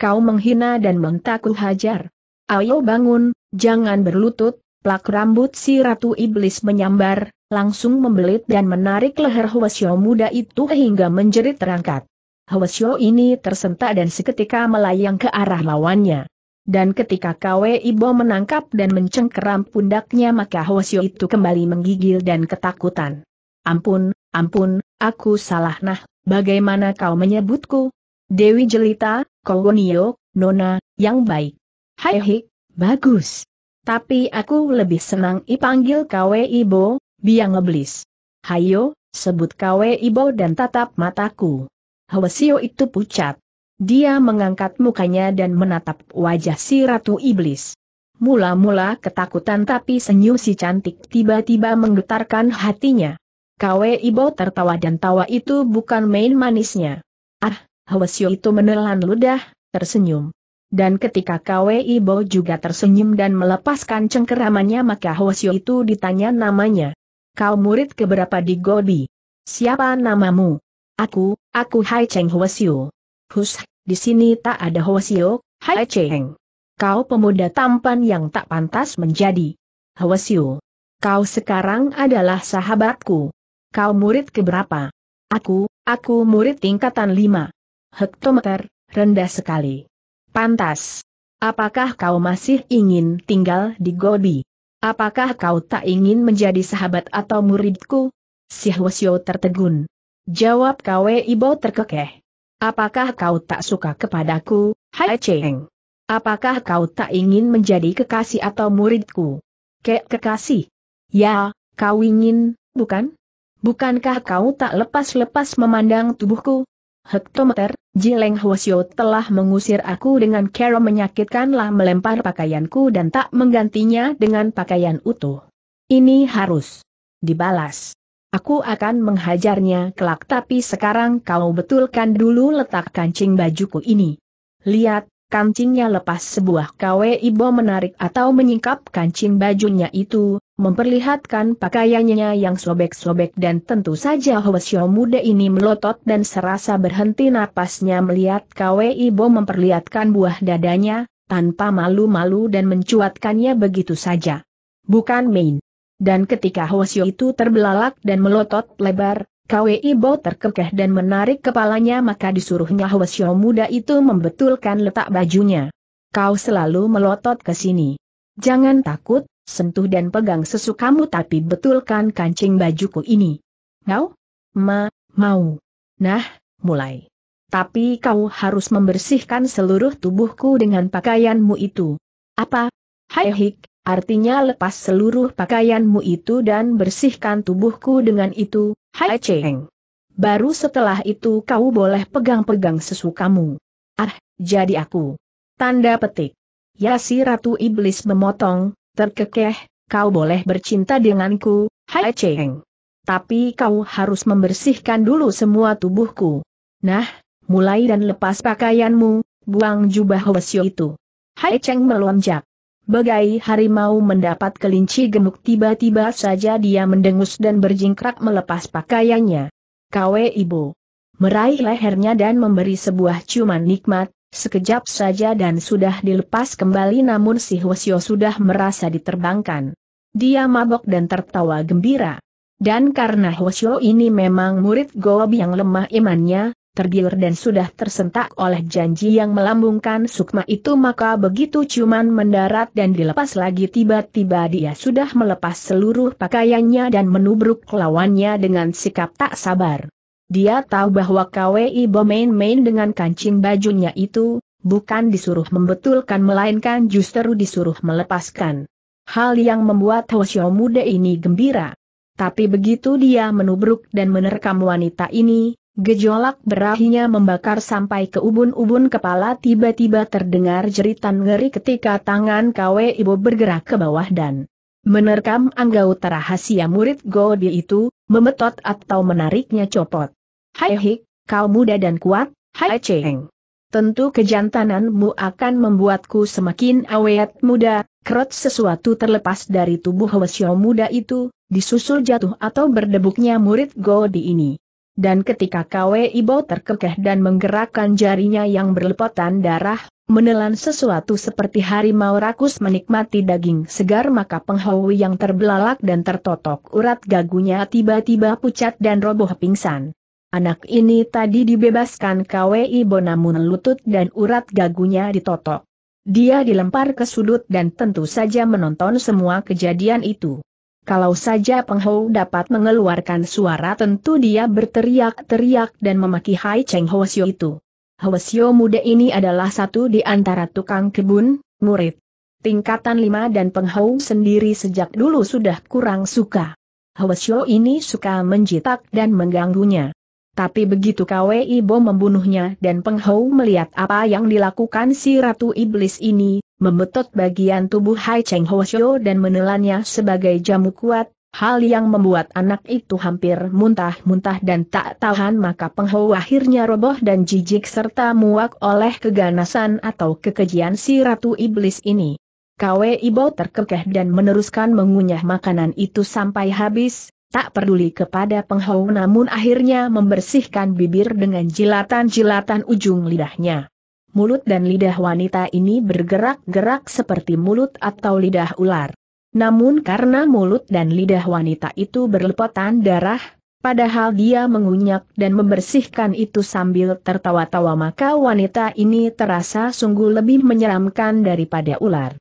Kau menghina dan mentaku hajar. Ayo bangun, jangan berlutut, plak rambut si Ratu Iblis menyambar, langsung membelit dan menarik leher Hwasyo muda itu hingga menjerit terangkat. Hwasyo ini tersentak dan seketika melayang ke arah lawannya. Dan ketika Kwe Ibo menangkap dan mencengkeram pundaknya maka Hwasyo itu kembali menggigil dan ketakutan. Ampun, ampun, aku salah nah, Bagaimana kau menyebutku? Dewi Jelita, Kogonio, Nona, yang baik. Hai Hik, bagus. Tapi aku lebih senang ipanggil Kwe Ibo, biang ngeblis. Hayo, sebut Kwe Ibo dan tatap mataku. Hwasio itu pucat. Dia mengangkat mukanya dan menatap wajah si Ratu Iblis. Mula-mula ketakutan tapi senyum si cantik tiba-tiba menggetarkan hatinya. Kwe Ibo tertawa dan tawa itu bukan main manisnya. Ah, Hwasyo itu menelan ludah, tersenyum. Dan ketika Kwe Ibo juga tersenyum dan melepaskan cengkeramannya maka Hwasyo itu ditanya namanya. Kau murid keberapa di Gobi? Siapa namamu? Aku, aku Hai Cheng Hwasyo. Hus, di sini tak ada Hwasyo, Hai Cheng. Kau pemuda tampan yang tak pantas menjadi Hwasyo. Kau sekarang adalah sahabatku. Kau murid keberapa? Aku, aku murid tingkatan lima. Hektometer, rendah sekali. Pantas. Apakah kau masih ingin tinggal di Gobi? Apakah kau tak ingin menjadi sahabat atau muridku? Si Hwasyo tertegun. Jawab Kwe Ibo terkekeh. Apakah kau tak suka kepadaku, Hai Cheng? Apakah kau tak ingin menjadi kekasih atau muridku? Kek kekasih? Ya, kau ingin, bukan? Bukankah kau tak lepas-lepas memandang tubuhku? Hektometer, Jileng Hwasyo telah mengusir aku dengan cara menyakitkanlah melempar pakaianku dan tak menggantinya dengan pakaian utuh. Ini harus dibalas. Aku akan menghajarnya kelak tapi sekarang kau betulkan dulu letak kancing bajuku ini. Lihat, kancingnya lepas sebuah kawe ibo menarik atau menyingkap kancing bajunya itu, memperlihatkan pakaiannya yang sobek-sobek dan tentu saja Hwasyo muda ini melotot dan serasa berhenti napasnya melihat kawe ibo memperlihatkan buah dadanya, tanpa malu-malu dan mencuatkannya begitu saja. Bukan main. Dan ketika Hwasyo itu terbelalak dan melotot lebar, Kwe Ibo terkekeh dan menarik kepalanya maka disuruhnya Hwasyo muda itu membetulkan letak bajunya. Kau selalu melotot ke sini. Jangan takut, sentuh dan pegang sesukamu tapi betulkan kancing bajuku ini. Ngau? Ma, mau. Nah, mulai. Tapi kau harus membersihkan seluruh tubuhku dengan pakaianmu itu. Apa? Hai Hik, artinya lepas seluruh pakaianmu itu dan bersihkan tubuhku dengan itu, Hai Cheng. Baru setelah itu kau boleh pegang-pegang sesukamu. Ah, jadi aku. Tanda petik. Ya si Ratu Iblis memotong, terkekeh, kau boleh bercinta denganku, Hai Cheng. Tapi kau harus membersihkan dulu semua tubuhku. Nah, mulai dan lepas pakaianmu, buang jubah Hwasyo itu. Hai Cheng melonjak. Bagai harimau mendapat kelinci gemuk tiba-tiba saja dia mendengus dan berjingkrak melepas pakaiannya. Kwe ibu. Meraih lehernya dan memberi sebuah ciuman nikmat, sekejap saja dan sudah dilepas kembali namun si Hwasyo sudah merasa diterbangkan. Dia mabok dan tertawa gembira. Dan karena Hwasyo ini memang murid Gob yang lemah imannya, tergiur dan sudah tersentak oleh janji yang melambungkan sukma itu maka begitu cuman mendarat dan dilepas lagi tiba-tiba dia sudah melepas seluruh pakaiannya dan menubruk lawannya dengan sikap tak sabar. Dia tahu bahwa KWI main-main dengan kancing bajunya itu, bukan disuruh membetulkan melainkan justru disuruh melepaskan. hal yang membuat Hwasyo muda ini gembira. Tapi begitu dia menubruk dan menerkam wanita ini, gejolak berahinya membakar sampai ke ubun-ubun kepala tiba-tiba terdengar jeritan ngeri ketika tangan KW Ibu bergerak ke bawah dan menerkam anggota rahasia murid Godi itu, memetot atau menariknya copot. Hai hik, kau muda dan kuat, hai Cheng. Tentu kejantananmu akan membuatku semakin awet muda, kerot sesuatu terlepas dari tubuh Hwasyo muda itu, disusul jatuh atau berdebuknya murid Godi ini. Dan ketika Kwe Ibo terkekeh dan menggerakkan jarinya yang berlepotan darah, menelan sesuatu seperti harimau rakus menikmati daging segar maka penghau yang terbelalak dan tertotok urat gagunya tiba-tiba pucat dan roboh pingsan. Anak ini tadi dibebaskan Kwe Ibo namun lutut dan urat gagunya ditotok. Dia dilempar ke sudut dan tentu saja menonton semua kejadian itu. Kalau saja penghou dapat mengeluarkan suara tentu dia berteriak-teriak dan memaki Hai Cheng Hwasyo itu. Hwasyo muda ini adalah satu di antara tukang kebun, murid. Tingkatan lima dan penghou sendiri sejak dulu sudah kurang suka. Hwasyo ini suka menjitak dan mengganggunya. Tapi begitu Kwe Ibo membunuhnya dan penghou melihat apa yang dilakukan si Ratu Iblis ini, memetot bagian tubuh Hai Cheng Hwasyo dan menelannya sebagai jamu kuat, hal yang membuat anak itu hampir muntah-muntah dan tak tahan maka penghou akhirnya roboh dan jijik serta muak oleh keganasan atau kekejian si Ratu Iblis ini. Kwe Ibo terkekeh dan meneruskan mengunyah makanan itu sampai habis, tak peduli kepada penghou namun akhirnya membersihkan bibir dengan jilatan-jilatan ujung lidahnya mulut dan lidah wanita ini bergerak-gerak seperti mulut atau lidah ular. Namun karena mulut dan lidah wanita itu berlepotan darah, padahal dia mengunyak dan membersihkan itu sambil tertawa-tawa maka wanita ini terasa sungguh lebih menyeramkan daripada ular.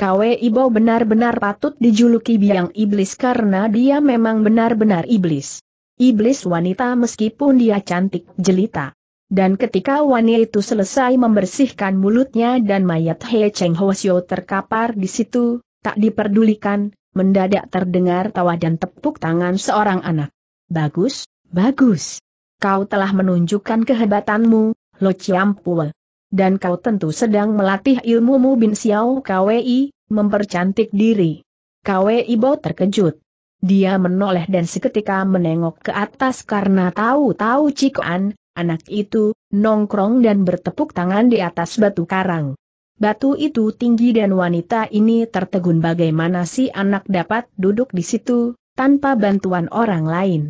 Kwe Ibo benar-benar patut dijuluki biang iblis karena dia memang benar-benar iblis. Iblis wanita meskipun dia cantik jelita. Dan ketika wanita itu selesai membersihkan mulutnya dan mayat He Cheng Hwasyo terkapar di situ, tak diperdulikan, mendadak terdengar tawa dan tepuk tangan seorang anak. Bagus, bagus. Kau telah menunjukkan kehebatanmu, Lo Chiampue. Dan kau tentu sedang melatih ilmumu Bin Xiao KWI, mempercantik diri. KWI Bo terkejut. Dia menoleh dan seketika menengok ke atas karena tahu-tahu Cikoan, anak itu, nongkrong dan bertepuk tangan di atas batu karang. Batu itu tinggi dan wanita ini tertegun bagaimana si anak dapat duduk di situ, tanpa bantuan orang lain.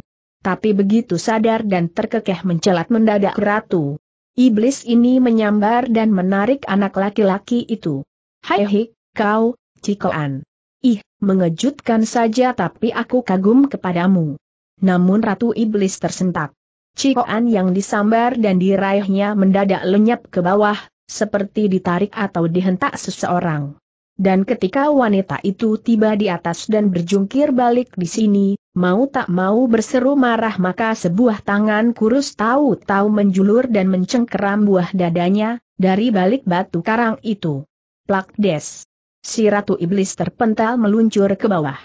Tapi begitu sadar dan terkekeh mencelat mendadak ratu. Iblis ini menyambar dan menarik anak laki-laki itu. Hai hei, kau, Cikoan. Ih, mengejutkan saja tapi aku kagum kepadamu. Namun Ratu Iblis tersentak. Cikoan yang disambar dan diraihnya mendadak lenyap ke bawah, seperti ditarik atau dihentak seseorang. Dan ketika wanita itu tiba di atas dan berjungkir balik di sini, mau tak mau berseru marah maka sebuah tangan kurus tahu-tahu menjulur dan mencengkeram buah dadanya, dari balik batu karang itu. Plak des. Si Ratu Iblis terpental meluncur ke bawah.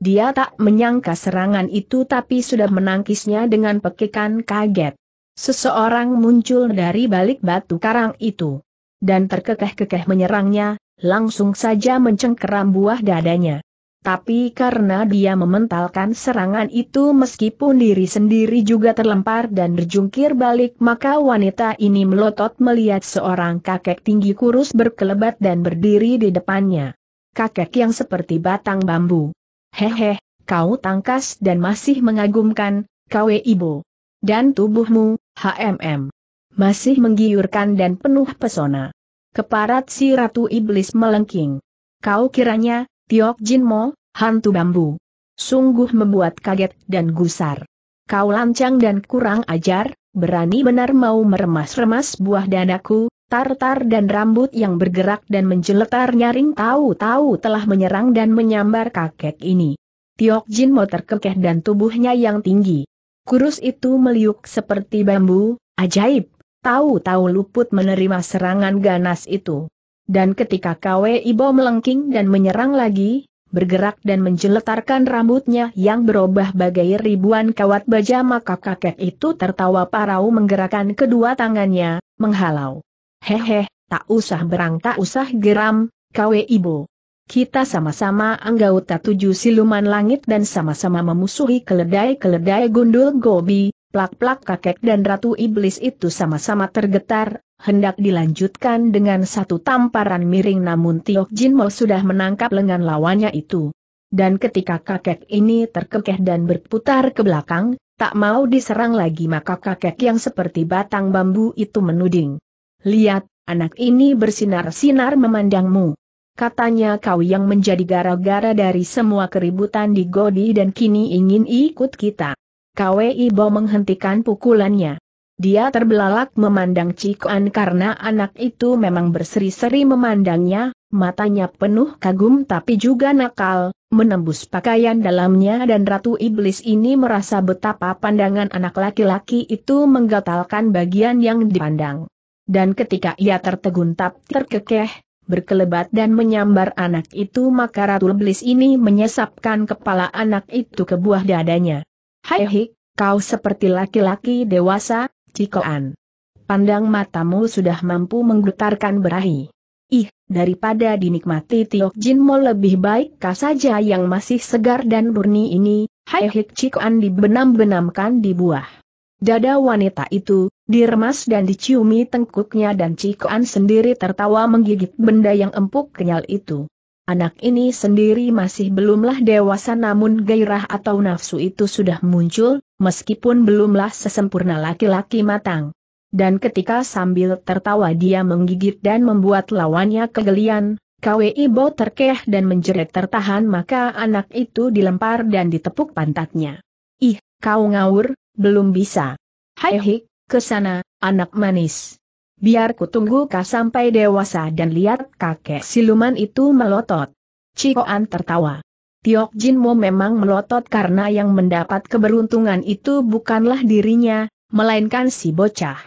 Dia tak menyangka serangan itu tapi sudah menangkisnya dengan pekikan kaget. Seseorang muncul dari balik batu karang itu. Dan terkekeh-kekeh menyerangnya, langsung saja mencengkeram buah dadanya. Tapi karena dia mementalkan serangan itu meskipun diri sendiri juga terlempar dan berjungkir balik maka wanita ini melotot melihat seorang kakek tinggi kurus berkelebat dan berdiri di depannya. Kakek yang seperti batang bambu. Hehe, kau tangkas dan masih mengagumkan, kawe ibu. Dan tubuhmu, HMM. Masih menggiurkan dan penuh pesona. Keparat si Ratu Iblis melengking. Kau kiranya, Tiok Jinmo, hantu bambu. Sungguh membuat kaget dan gusar. Kau lancang dan kurang ajar, berani benar mau meremas-remas buah dadaku, tartar dan rambut yang bergerak dan menjeletar nyaring tahu-tahu telah menyerang dan menyambar kakek ini. Tiok Jin mau terkekeh dan tubuhnya yang tinggi. Kurus itu meliuk seperti bambu, ajaib, tahu-tahu luput menerima serangan ganas itu. Dan ketika Kwe Ibo melengking dan menyerang lagi, bergerak dan menjeletarkan rambutnya yang berubah bagai ribuan kawat baja maka kakek itu tertawa parau menggerakkan kedua tangannya, menghalau. Hehe, tak usah berang tak usah geram, kawe ibu. Kita sama-sama anggota tujuh siluman langit dan sama-sama memusuhi keledai-keledai gundul gobi, plak-plak kakek dan ratu iblis itu sama-sama tergetar, hendak dilanjutkan dengan satu tamparan miring namun Tiok Jin Mo sudah menangkap lengan lawannya itu. Dan ketika kakek ini terkekeh dan berputar ke belakang, tak mau diserang lagi maka kakek yang seperti batang bambu itu menuding. Lihat, anak ini bersinar-sinar memandangmu. Katanya kau yang menjadi gara-gara dari semua keributan di Godi dan kini ingin ikut kita. Kwe Ibo menghentikan pukulannya. Dia terbelalak memandang Cikoan karena anak itu memang berseri-seri memandangnya, matanya penuh kagum tapi juga nakal, menembus pakaian dalamnya dan Ratu Iblis ini merasa betapa pandangan anak laki-laki itu menggatalkan bagian yang dipandang. Dan ketika ia tertegun tap terkekeh, berkelebat dan menyambar anak itu maka Ratu Iblis ini menyesapkan kepala anak itu ke buah dadanya. Hai hik, kau seperti laki-laki dewasa, Cikoan. Pandang matamu sudah mampu menggetarkan berahi. Ih, daripada dinikmati Tiok Jin Mo lebih baik kau saja yang masih segar dan murni ini, hai hik Cikoan dibenam-benamkan di buah. Dada wanita itu, diremas dan diciumi tengkuknya dan Cikoan sendiri tertawa menggigit benda yang empuk kenyal itu. Anak ini sendiri masih belumlah dewasa namun gairah atau nafsu itu sudah muncul, meskipun belumlah sesempurna laki-laki matang. Dan ketika sambil tertawa dia menggigit dan membuat lawannya kegelian, Kwe Ibo terkeh dan menjerit tertahan maka anak itu dilempar dan ditepuk pantatnya. Ih, kau ngawur, belum bisa. Hai hik, ke sana, anak manis. Biar ku tunggu kau sampai dewasa dan lihat kakek siluman itu melotot. Cikoan tertawa. Tiok Jin Mo memang melotot karena yang mendapat keberuntungan itu bukanlah dirinya, melainkan si bocah.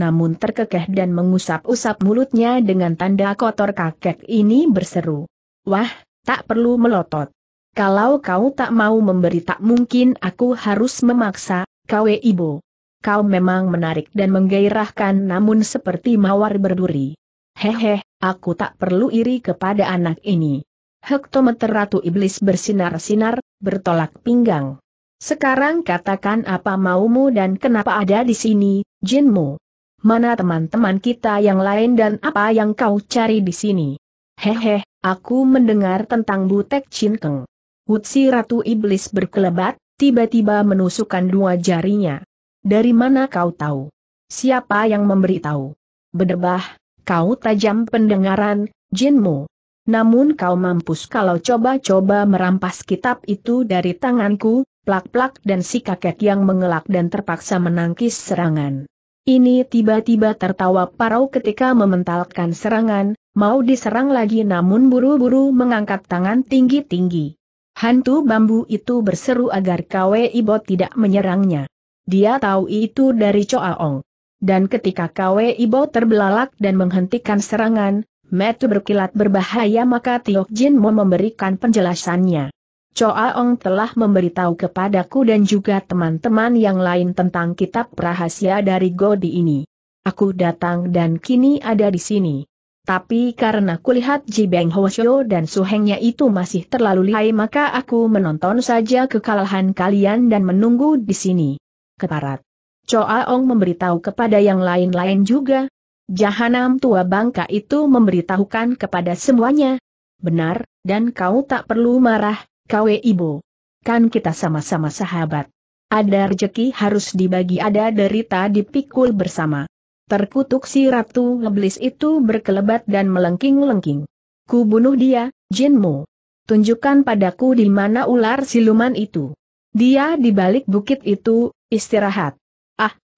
Namun terkekeh dan mengusap-usap mulutnya dengan tanda kotor kakek ini berseru. Wah, tak perlu melotot. Kalau kau tak mau memberi tak mungkin aku harus memaksa, kawe ibu. Kau memang menarik dan menggairahkan namun seperti mawar berduri. Hehe, aku tak perlu iri kepada anak ini. Hektometer Ratu Iblis bersinar-sinar, bertolak pinggang. Sekarang katakan apa maumu dan kenapa ada di sini, Jinmu? Mana teman-teman kita yang lain dan apa yang kau cari di sini? Hehe, aku mendengar tentang Butek Cinkeng. Wutsi Ratu Iblis berkelebat, tiba-tiba menusukkan dua jarinya. Dari mana kau tahu? Siapa yang memberitahu? Berdebah, kau tajam pendengaran, Jinmu. Namun kau mampus kalau coba-coba merampas kitab itu dari tanganku, plak-plak dan si kakek yang mengelak dan terpaksa menangkis serangan. Ini tiba-tiba tertawa parau ketika mementalkan serangan, mau diserang lagi namun buru-buru mengangkat tangan tinggi-tinggi. Hantu bambu itu berseru agar Kwe Ibo tidak menyerangnya. Dia tahu itu dari Choaong. Dan ketika Kwe Ibo terbelalak dan menghentikan serangan, metu berkilat berbahaya maka Tiok Jin mau memberikan penjelasannya. Choa Ong telah memberitahu kepadaku dan juga teman-teman yang lain tentang kitab rahasia dari Godi ini. Aku datang dan kini ada di sini. Tapi karena kulihat Ji Beng Hwasyo dan suhengnya itu masih terlalu lihai maka aku menonton saja kekalahan kalian dan menunggu di sini. Keparat. Choa Ong memberitahu kepada yang lain-lain juga, Jahanam tua bangka itu memberitahukan kepada semuanya. Benar, dan kau tak perlu marah, kawe ibu. Kan kita sama-sama sahabat. Ada rejeki harus dibagi ada derita dipikul bersama. Terkutuk si Ratu Ngeblis itu berkelebat dan melengking-lengking. Ku bunuh dia, jinmu. Tunjukkan padaku di mana ular siluman itu. Dia di balik bukit itu, istirahat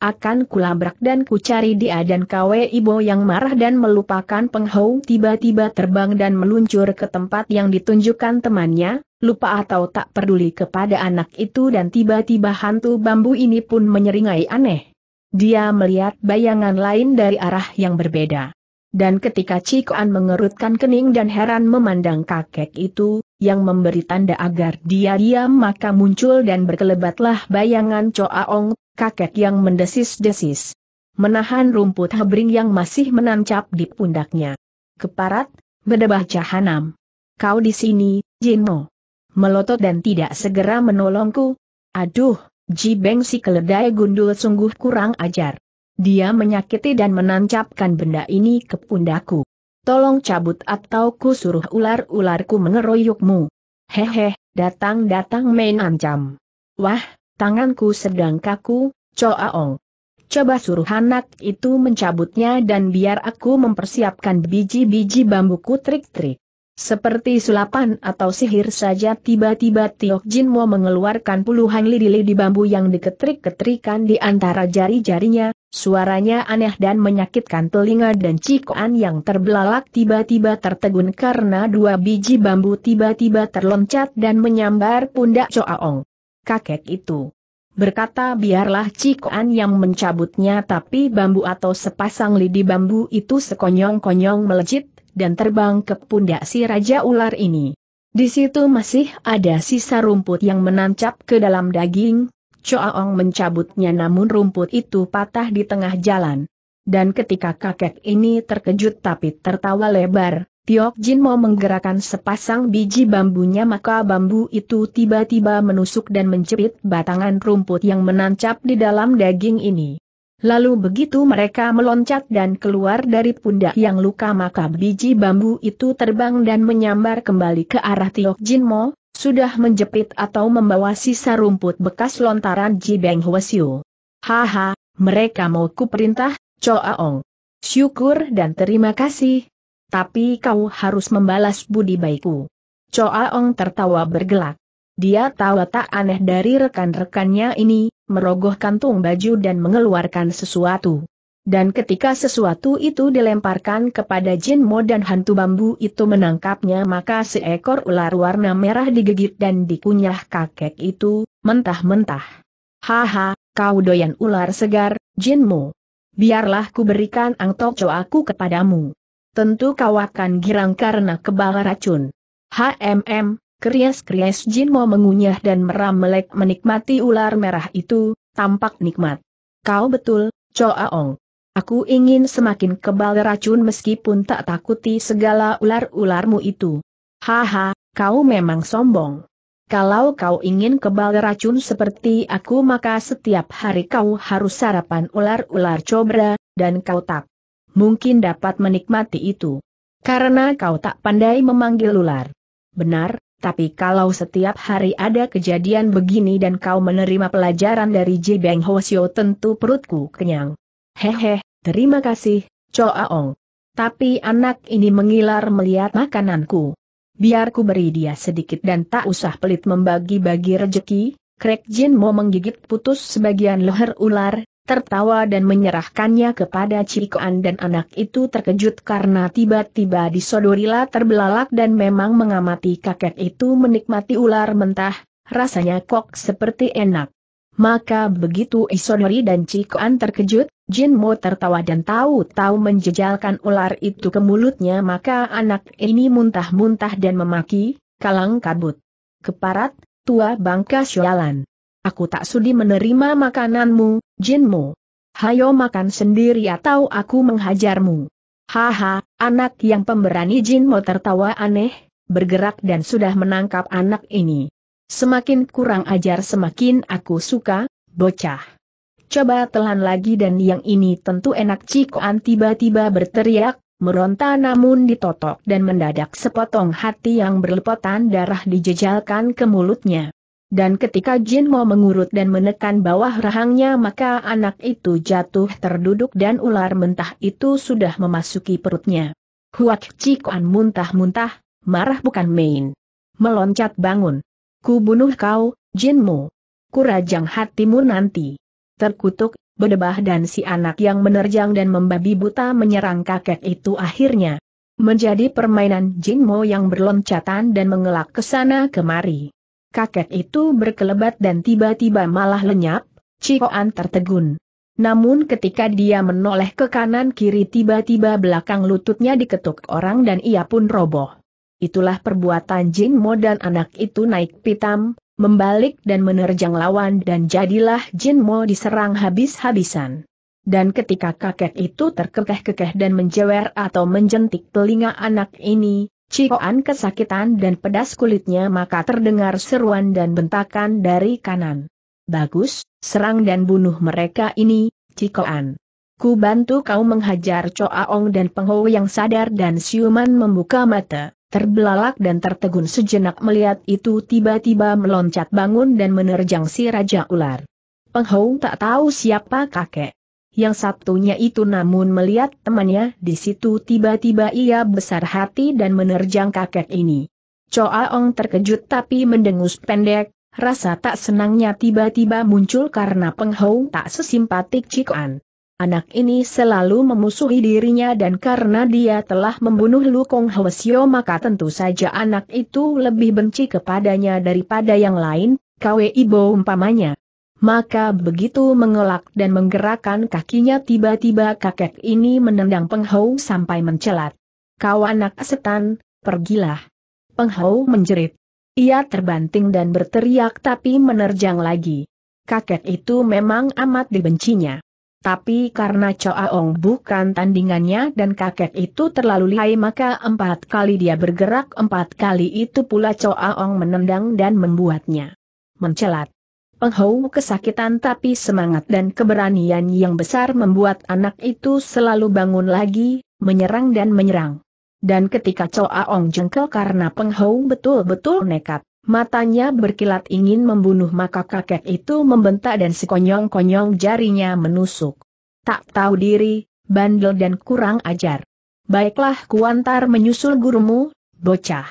akan kulabrak dan kucari dia dan Kwe Ibo yang marah dan melupakan penghau tiba-tiba terbang dan meluncur ke tempat yang ditunjukkan temannya, lupa atau tak peduli kepada anak itu dan tiba-tiba hantu bambu ini pun menyeringai aneh. Dia melihat bayangan lain dari arah yang berbeda. Dan ketika Cikoan mengerutkan kening dan heran memandang kakek itu, yang memberi tanda agar dia diam maka muncul dan berkelebatlah bayangan Choaong, kakek yang mendesis-desis. Menahan rumput hebring yang masih menancap di pundaknya. Keparat, berdebah jahanam. Kau di sini, Jinmo. Melotot dan tidak segera menolongku. Aduh, Ji Beng si keledai gundul sungguh kurang ajar. Dia menyakiti dan menancapkan benda ini ke pundakku. Tolong cabut atau ku suruh ular-ularku mengeroyokmu. Hehe, datang-datang main ancam. Wah, tanganku sedang kaku, Coaong. Coba suruh anak itu mencabutnya dan biar aku mempersiapkan biji-biji bambuku trik-trik. Seperti sulapan atau sihir saja tiba-tiba Tiok Jin mau mengeluarkan puluhan lidi-lidi bambu yang diketrik-ketrikan di antara jari-jarinya, suaranya aneh dan menyakitkan telinga dan cikoan yang terbelalak tiba-tiba tertegun karena dua biji bambu tiba-tiba terloncat dan menyambar pundak Choaong. Kakek itu berkata biarlah cikoan yang mencabutnya tapi bambu atau sepasang lidi bambu itu sekonyong-konyong melejit dan terbang ke pundak si Raja Ular ini. Di situ masih ada sisa rumput yang menancap ke dalam daging, Choaong mencabutnya namun rumput itu patah di tengah jalan. Dan ketika kakek ini terkejut tapi tertawa lebar, Tiok Jin mau menggerakkan sepasang biji bambunya maka bambu itu tiba-tiba menusuk dan menjepit batangan rumput yang menancap di dalam daging ini. Lalu begitu mereka meloncat dan keluar dari pundak yang luka maka biji bambu itu terbang dan menyambar kembali ke arah Tiok Jinmo, sudah menjepit atau membawa sisa rumput bekas lontaran Ji Beng Hwasyo. Haha, mereka mau ku perintah, Choaong. Syukur dan terima kasih. Tapi kau harus membalas budi baikku. Choaong tertawa bergelak. Dia tahu tak aneh dari rekan-rekannya ini, merogoh kantung baju dan mengeluarkan sesuatu. Dan ketika sesuatu itu dilemparkan kepada Jin Mo dan hantu bambu itu menangkapnya maka seekor ular warna merah digigit dan dikunyah kakek itu, mentah-mentah. Haha, kau doyan ular segar, Jin Mo. Biarlah ku berikan angtok aku kepadamu. Tentu kau akan girang karena kebal racun. HMM, Krias-krias Jin mau mengunyah dan meramelek menikmati ular merah itu, tampak nikmat. Kau betul, Choaong. Aku ingin semakin kebal racun meskipun tak takuti segala ular-ularmu itu. Haha, kau memang sombong. Kalau kau ingin kebal racun seperti aku maka setiap hari kau harus sarapan ular-ular cobra, dan kau tak mungkin dapat menikmati itu. Karena kau tak pandai memanggil ular. Benar, tapi kalau setiap hari ada kejadian begini dan kau menerima pelajaran dari Ji Beng Hosio tentu perutku kenyang. Hehe, terima kasih, Choaong. Tapi anak ini mengilar melihat makananku. Biar ku beri dia sedikit dan tak usah pelit membagi-bagi rejeki, Krek Jin mau menggigit putus sebagian leher ular, tertawa dan menyerahkannya kepada Cikoan dan anak itu terkejut karena tiba-tiba disodorila terbelalak dan memang mengamati kakek itu menikmati ular mentah, rasanya kok seperti enak. Maka begitu Isodori dan Cikoan terkejut, Jin Mo tertawa dan tahu-tahu menjejalkan ular itu ke mulutnya maka anak ini muntah-muntah dan memaki, kalang kabut. Keparat, tua bangka syalan. Aku tak sudi menerima makananmu, Jinmu. Hayo makan sendiri atau aku menghajarmu. Haha, anak yang pemberani Jinmo tertawa aneh, bergerak dan sudah menangkap anak ini. Semakin kurang ajar semakin aku suka, bocah. Coba telan lagi dan yang ini tentu enak Cikoan tiba-tiba berteriak, meronta namun ditotok dan mendadak sepotong hati yang berlepotan darah dijejalkan ke mulutnya. Dan ketika Jin mau mengurut dan menekan bawah rahangnya maka anak itu jatuh terduduk dan ular mentah itu sudah memasuki perutnya. Huak Cikuan muntah-muntah, marah bukan main. Meloncat bangun. Ku bunuh kau, Jinmu. Kurajang hatimu nanti. Terkutuk, berdebah dan si anak yang menerjang dan membabi buta menyerang kakek itu akhirnya. Menjadi permainan Jinmo yang berloncatan dan mengelak ke sana kemari kakek itu berkelebat dan tiba-tiba malah lenyap, Cikoan tertegun. Namun ketika dia menoleh ke kanan kiri tiba-tiba belakang lututnya diketuk orang dan ia pun roboh. itulah perbuatan Jin Mo dan anak itu naik pitam, membalik dan menerjang lawan dan jadilah Jin Mo diserang habis-habisan. Dan ketika kakek itu terkekeh-kekeh dan menjewer atau menjentik telinga anak ini, Cikoan kesakitan dan pedas kulitnya maka terdengar seruan dan bentakan dari kanan. Bagus, serang dan bunuh mereka ini, Cikoan. Ku bantu kau menghajar Choaong dan Penghou yang sadar dan siuman membuka mata, terbelalak dan tertegun sejenak melihat itu tiba-tiba meloncat bangun dan menerjang si Raja Ular. Penghou tak tahu siapa kakek. Yang satunya itu namun melihat temannya di situ tiba-tiba ia besar hati dan menerjang kakek ini. Choaong terkejut tapi mendengus pendek, rasa tak senangnya tiba-tiba muncul karena Penghou tak sesimpatik Cikoan. Anak ini selalu memusuhi dirinya dan karena dia telah membunuh Lu Kong Hwasyo maka tentu saja anak itu lebih benci kepadanya daripada yang lain, Kwe Ibo umpamanya. Maka begitu mengelak dan menggerakkan kakinya tiba-tiba kakek ini menendang Penghou sampai mencelat. Kau anak setan, pergilah. Penghou menjerit. Ia terbanting dan berteriak tapi menerjang lagi. Kakek itu memang amat dibencinya. Tapi karena Choaong bukan tandingannya dan kakek itu terlalu lihai maka empat kali dia bergerak empat kali itu pula Choaong menendang dan membuatnya mencelat. Penghou kesakitan tapi semangat dan keberanian yang besar membuat anak itu selalu bangun lagi, menyerang dan menyerang. Dan ketika Choaong jengkel karena penghou betul-betul nekat, Matanya berkilat ingin membunuh maka kakek itu membentak dan sekonyong-konyong jarinya menusuk. Tak tahu diri, bandel dan kurang ajar. Baiklah kuantar menyusul gurumu, bocah.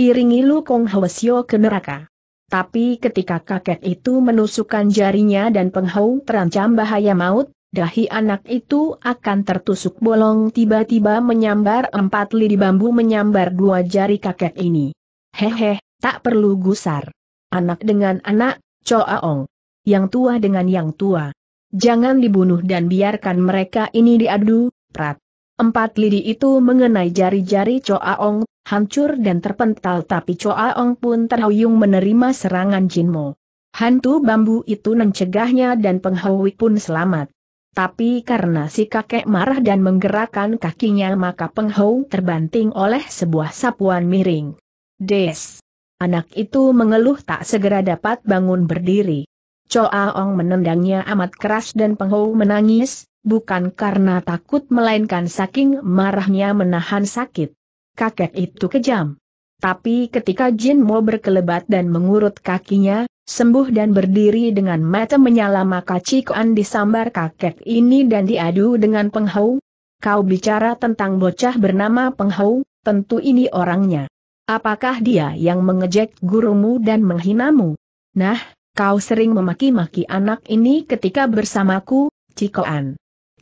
Iringi Lu Kong Hwasyo ke neraka. Tapi ketika kakek itu menusukkan jarinya dan penghau terancam bahaya maut, dahi anak itu akan tertusuk bolong tiba-tiba menyambar empat lidi bambu menyambar dua jari kakek ini. Hehe, Tak perlu gusar. Anak dengan anak, Choaong. Yang tua dengan yang tua. Jangan dibunuh dan biarkan mereka ini diadu, Prat. Empat lidi itu mengenai jari-jari Choaong, hancur dan terpental tapi Choaong pun terhuyung menerima serangan Jinmo. Hantu bambu itu mencegahnya dan penghawi pun selamat. Tapi karena si kakek marah dan menggerakkan kakinya maka penghau terbanting oleh sebuah sapuan miring. Des! Anak itu mengeluh tak segera dapat bangun berdiri. Choa Ong menendangnya amat keras dan Penghou menangis, bukan karena takut melainkan saking marahnya menahan sakit. Kakek itu kejam. Tapi ketika Jin Mo berkelebat dan mengurut kakinya, sembuh dan berdiri dengan mata menyala maka Cikoan disambar kakek ini dan diadu dengan Penghou. Kau bicara tentang bocah bernama Penghou, tentu ini orangnya. Apakah dia yang mengejek gurumu dan menghinamu? Nah, kau sering memaki-maki anak ini ketika bersamaku, Cikoan.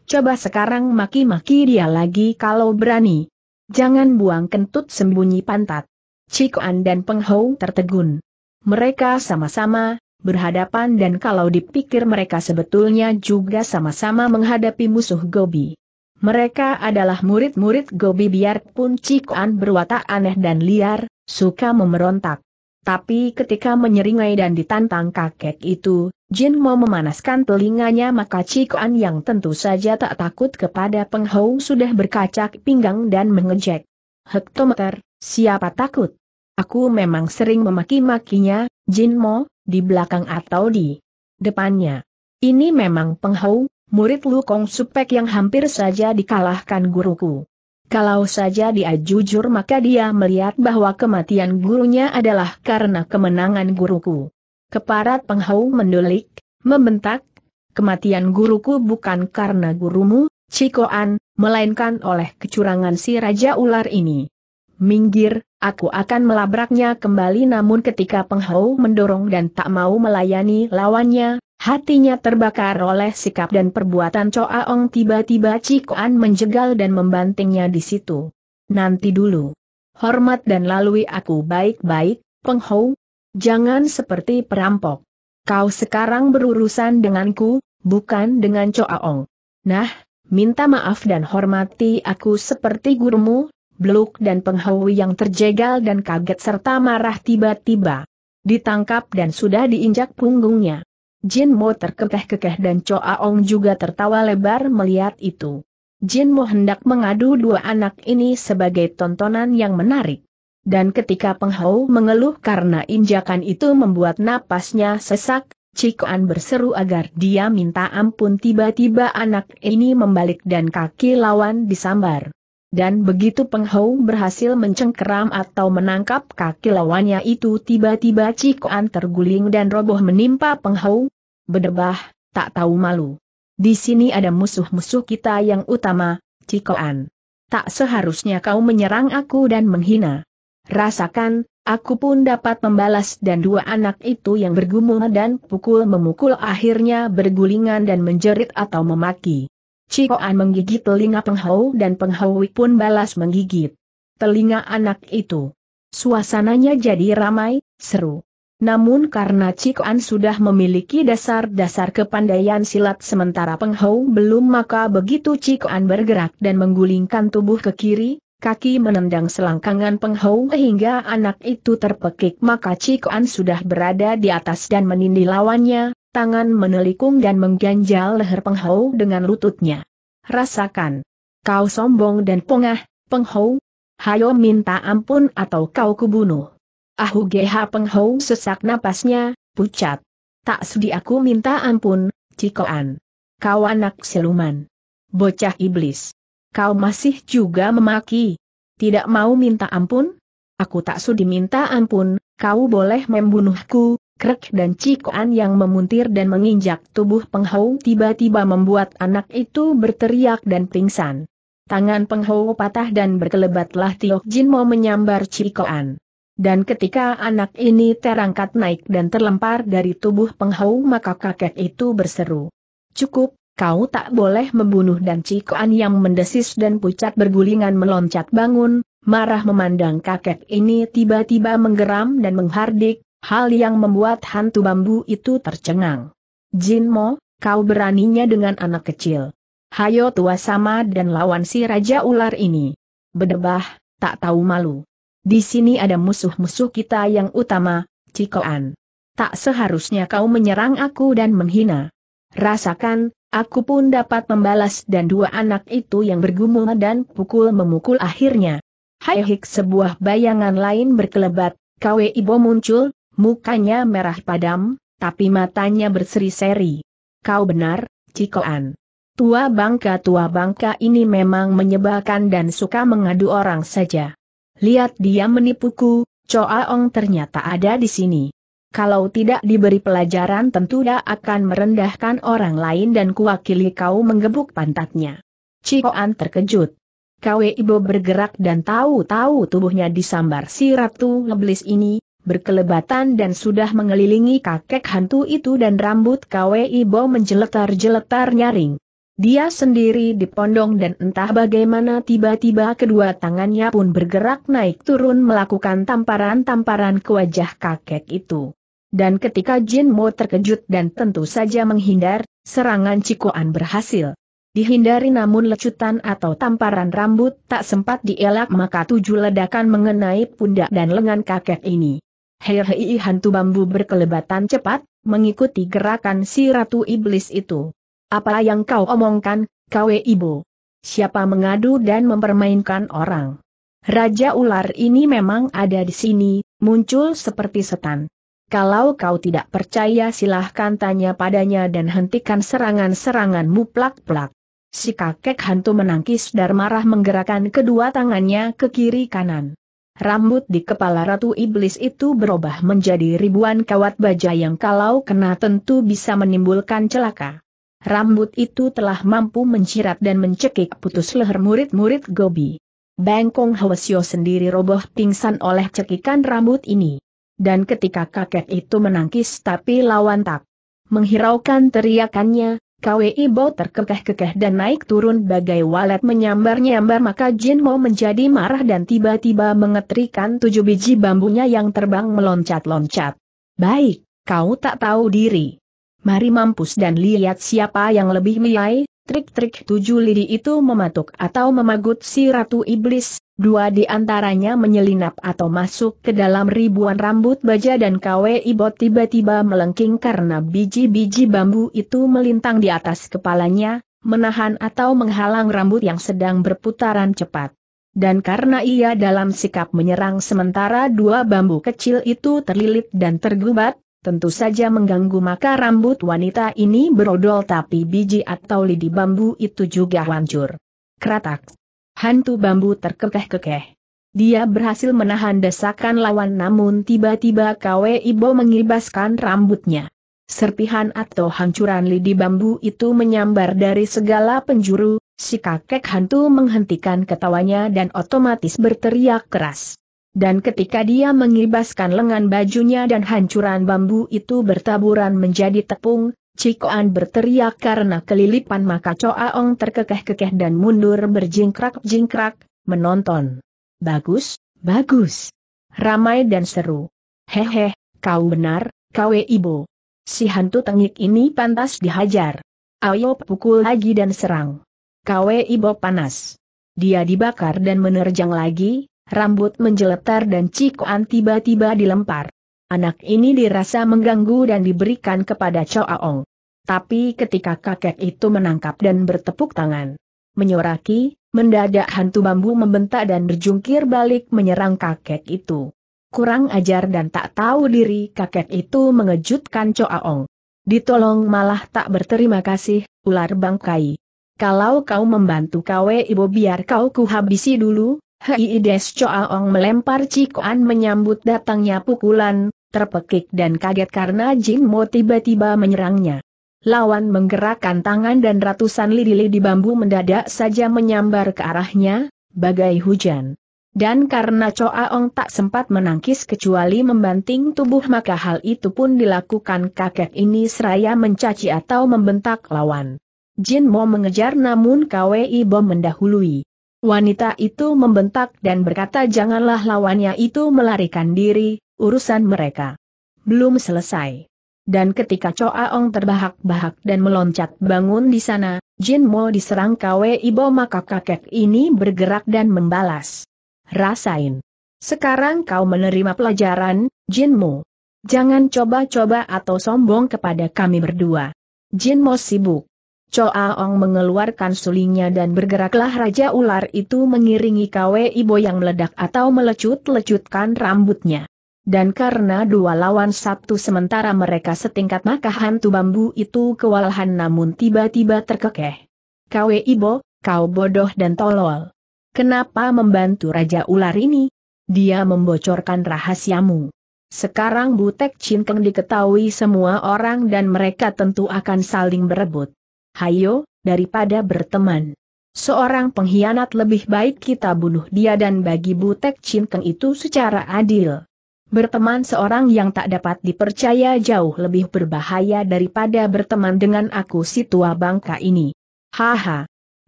Coba sekarang maki-maki dia lagi kalau berani. Jangan buang kentut sembunyi pantat. Cikoan dan Penghou tertegun. Mereka sama-sama, berhadapan dan kalau dipikir mereka sebetulnya juga sama-sama menghadapi musuh Gobi. Mereka adalah murid-murid Gobi biarpun Cikoan berwatak aneh dan liar, suka memerontak. Tapi ketika menyeringai dan ditantang kakek itu, Jin mau memanaskan telinganya maka Cikoan yang tentu saja tak takut kepada penghau sudah berkacak pinggang dan mengejek. Hektometer, siapa takut? Aku memang sering memaki-makinya, Jin Mo, di belakang atau di depannya. Ini memang penghau, murid Lu Kong Supek yang hampir saja dikalahkan guruku. Kalau saja dia jujur maka dia melihat bahwa kematian gurunya adalah karena kemenangan guruku. Keparat penghau mendulik, membentak, kematian guruku bukan karena gurumu, Cikoan, melainkan oleh kecurangan si Raja Ular ini. Minggir, aku akan melabraknya kembali namun ketika penghau mendorong dan tak mau melayani lawannya, Hatinya terbakar oleh sikap dan perbuatan Choa Ong tiba-tiba Cikoan menjegal dan membantingnya di situ. Nanti dulu. Hormat dan lalui aku baik-baik, penghou. Jangan seperti perampok. Kau sekarang berurusan denganku, bukan dengan Choa Ong. Nah, minta maaf dan hormati aku seperti gurumu, Bluk dan Penghau yang terjegal dan kaget serta marah tiba-tiba. Ditangkap dan sudah diinjak punggungnya. Jin Mo terkekeh-kekeh dan Choa Ong juga tertawa lebar melihat itu. Jin Mo hendak mengadu dua anak ini sebagai tontonan yang menarik. Dan ketika Penghau mengeluh karena injakan itu membuat napasnya sesak, Cikoan berseru agar dia minta ampun tiba-tiba anak ini membalik dan kaki lawan disambar dan begitu Penghou berhasil mencengkeram atau menangkap kaki lawannya itu tiba-tiba Cikoan terguling dan roboh menimpa Penghou. Berdebah, tak tahu malu. Di sini ada musuh-musuh kita yang utama, Cikoan. Tak seharusnya kau menyerang aku dan menghina. Rasakan, aku pun dapat membalas dan dua anak itu yang bergumul dan pukul-memukul akhirnya bergulingan dan menjerit atau memaki. Cikoan menggigit telinga penghau dan penghau pun balas menggigit telinga anak itu. Suasananya jadi ramai, seru. Namun karena Cikoan sudah memiliki dasar-dasar kepandaian silat sementara penghau belum maka begitu Cikoan bergerak dan menggulingkan tubuh ke kiri, kaki menendang selangkangan penghau hingga anak itu terpekik maka Cikoan sudah berada di atas dan menindih lawannya, tangan menelikung dan mengganjal leher penghau dengan lututnya. Rasakan. Kau sombong dan pongah, penghau. Hayo minta ampun atau kau kubunuh. Ahu geha penghau sesak napasnya, pucat. Tak sudi aku minta ampun, cikoan. Kau anak siluman. Bocah iblis. Kau masih juga memaki. Tidak mau minta ampun? Aku tak sudi minta ampun, kau boleh membunuhku, Krek dan cikoan yang memuntir dan menginjak tubuh penghau tiba-tiba membuat anak itu berteriak dan pingsan. Tangan penghau patah dan berkelebatlah Tiok Jin mau menyambar cikoan. Dan ketika anak ini terangkat naik dan terlempar dari tubuh penghau maka kakek itu berseru. Cukup, kau tak boleh membunuh dan cikoan yang mendesis dan pucat bergulingan meloncat bangun, marah memandang kakek ini tiba-tiba menggeram dan menghardik, hal yang membuat hantu bambu itu tercengang. Jin Mo, kau beraninya dengan anak kecil. Hayo tua sama dan lawan si Raja Ular ini. Berdebah, tak tahu malu. Di sini ada musuh-musuh kita yang utama, Cikoan. Tak seharusnya kau menyerang aku dan menghina. Rasakan, aku pun dapat membalas dan dua anak itu yang bergumul dan pukul-memukul akhirnya. Hai hik sebuah bayangan lain berkelebat, Kwe Ibo muncul, Mukanya merah padam, tapi matanya berseri-seri. Kau benar, Cikoan. Tua bangka tua bangka ini memang menyebalkan dan suka mengadu orang saja. Lihat dia menipuku, Choa Ong ternyata ada di sini. Kalau tidak diberi pelajaran tentu dia akan merendahkan orang lain dan kuwakili kau menggebuk pantatnya. Cikoan terkejut. Kwe Ibo bergerak dan tahu-tahu tubuhnya disambar si Ratu Ngeblis ini, berkelebatan dan sudah mengelilingi kakek hantu itu dan rambut KWI Bo menjeletar-jeletar nyaring. Dia sendiri dipondong dan entah bagaimana tiba-tiba kedua tangannya pun bergerak naik turun melakukan tamparan-tamparan ke wajah kakek itu. Dan ketika Jin Mo terkejut dan tentu saja menghindar, serangan Cikoan berhasil. Dihindari namun lecutan atau tamparan rambut tak sempat dielak maka tujuh ledakan mengenai pundak dan lengan kakek ini. Hei hei hantu bambu berkelebatan cepat, mengikuti gerakan si ratu iblis itu. Apa yang kau omongkan, kawe ibu? Siapa mengadu dan mempermainkan orang? Raja ular ini memang ada di sini, muncul seperti setan. Kalau kau tidak percaya silahkan tanya padanya dan hentikan serangan-seranganmu plak-plak. Si kakek hantu menangkis dan marah menggerakkan kedua tangannya ke kiri kanan. Rambut di kepala Ratu Iblis itu berubah menjadi ribuan kawat baja yang kalau kena tentu bisa menimbulkan celaka. Rambut itu telah mampu mencirat dan mencekik putus leher murid-murid Gobi. Bangkong Hwasyo sendiri roboh pingsan oleh cekikan rambut ini. Dan ketika kakek itu menangkis tapi lawan tak menghiraukan teriakannya, KWI Bo terkekeh-kekeh dan naik turun bagai walet menyambar-nyambar maka Jin Mo menjadi marah dan tiba-tiba mengetrikan tujuh biji bambunya yang terbang meloncat-loncat. Baik, kau tak tahu diri. Mari mampus dan lihat siapa yang lebih miai, trik-trik tujuh lidi itu mematuk atau memagut si Ratu Iblis, Dua di antaranya menyelinap atau masuk ke dalam ribuan rambut baja dan Kwe Ibo tiba-tiba melengking karena biji-biji bambu itu melintang di atas kepalanya, menahan atau menghalang rambut yang sedang berputaran cepat. Dan karena ia dalam sikap menyerang sementara dua bambu kecil itu terlilit dan tergubat, tentu saja mengganggu maka rambut wanita ini berodol tapi biji atau lidi bambu itu juga hancur. Kratak hantu bambu terkekeh-kekeh. Dia berhasil menahan desakan lawan namun tiba-tiba Kwe Ibo mengibaskan rambutnya. Serpihan atau hancuran lidi bambu itu menyambar dari segala penjuru, si kakek hantu menghentikan ketawanya dan otomatis berteriak keras. Dan ketika dia mengibaskan lengan bajunya dan hancuran bambu itu bertaburan menjadi tepung, Cikoan berteriak karena kelilipan maka Coaong terkekeh-kekeh dan mundur berjingkrak-jingkrak, menonton. Bagus, bagus. Ramai dan seru. Hehe, kau benar, kau ibu. Si hantu tengik ini pantas dihajar. Ayo pukul lagi dan serang. Kau ibu panas. Dia dibakar dan menerjang lagi, rambut menjeletar dan Cikoan tiba-tiba dilempar. Anak ini dirasa mengganggu dan diberikan kepada Choaong. Tapi ketika kakek itu menangkap dan bertepuk tangan, menyoraki, mendadak hantu bambu membentak dan berjungkir balik menyerang kakek itu. Kurang ajar dan tak tahu diri kakek itu mengejutkan Choaong. Ditolong malah tak berterima kasih, ular bangkai. Kalau kau membantu kawe ibu biar kau kuhabisi dulu, Hei Des Choaong melempar cikoan menyambut datangnya pukulan, terpekik dan kaget karena Jin Mo tiba-tiba menyerangnya. Lawan menggerakkan tangan dan ratusan lidi-lidi bambu mendadak saja menyambar ke arahnya, bagai hujan. Dan karena Choa Ong tak sempat menangkis kecuali membanting tubuh maka hal itu pun dilakukan kakek ini seraya mencaci atau membentak lawan. Jin Mo mengejar namun KWI Bom mendahului. Wanita itu membentak dan berkata janganlah lawannya itu melarikan diri, urusan mereka belum selesai. Dan ketika Choa Ong terbahak-bahak dan meloncat bangun di sana, Jin Mo diserang Kwe Ibo maka kakek ini bergerak dan membalas. Rasain. Sekarang kau menerima pelajaran, Jin Mo. Jangan coba-coba atau sombong kepada kami berdua. Jin Mo sibuk. Choa Ong mengeluarkan sulingnya dan bergeraklah Raja Ular itu mengiringi Kwe Ibo yang meledak atau melecut-lecutkan rambutnya. Dan karena dua lawan satu sementara mereka setingkat maka hantu bambu itu kewalahan namun tiba-tiba terkekeh. Kawe Ibo, kau bodoh dan tolol. Kenapa membantu Raja Ular ini? Dia membocorkan rahasiamu. Sekarang Butek Cinkeng diketahui semua orang dan mereka tentu akan saling berebut. Hayo, daripada berteman. Seorang pengkhianat lebih baik kita bunuh dia dan bagi Butek Cinkeng itu secara adil. Berteman seorang yang tak dapat dipercaya jauh lebih berbahaya daripada berteman dengan aku si tua bangka ini. Haha.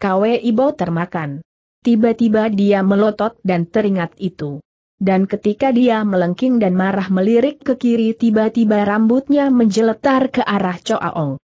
Kawe Ibo termakan. Tiba-tiba dia melotot dan teringat itu. Dan ketika dia melengking dan marah melirik ke kiri tiba-tiba rambutnya menjeletar ke arah Choaong.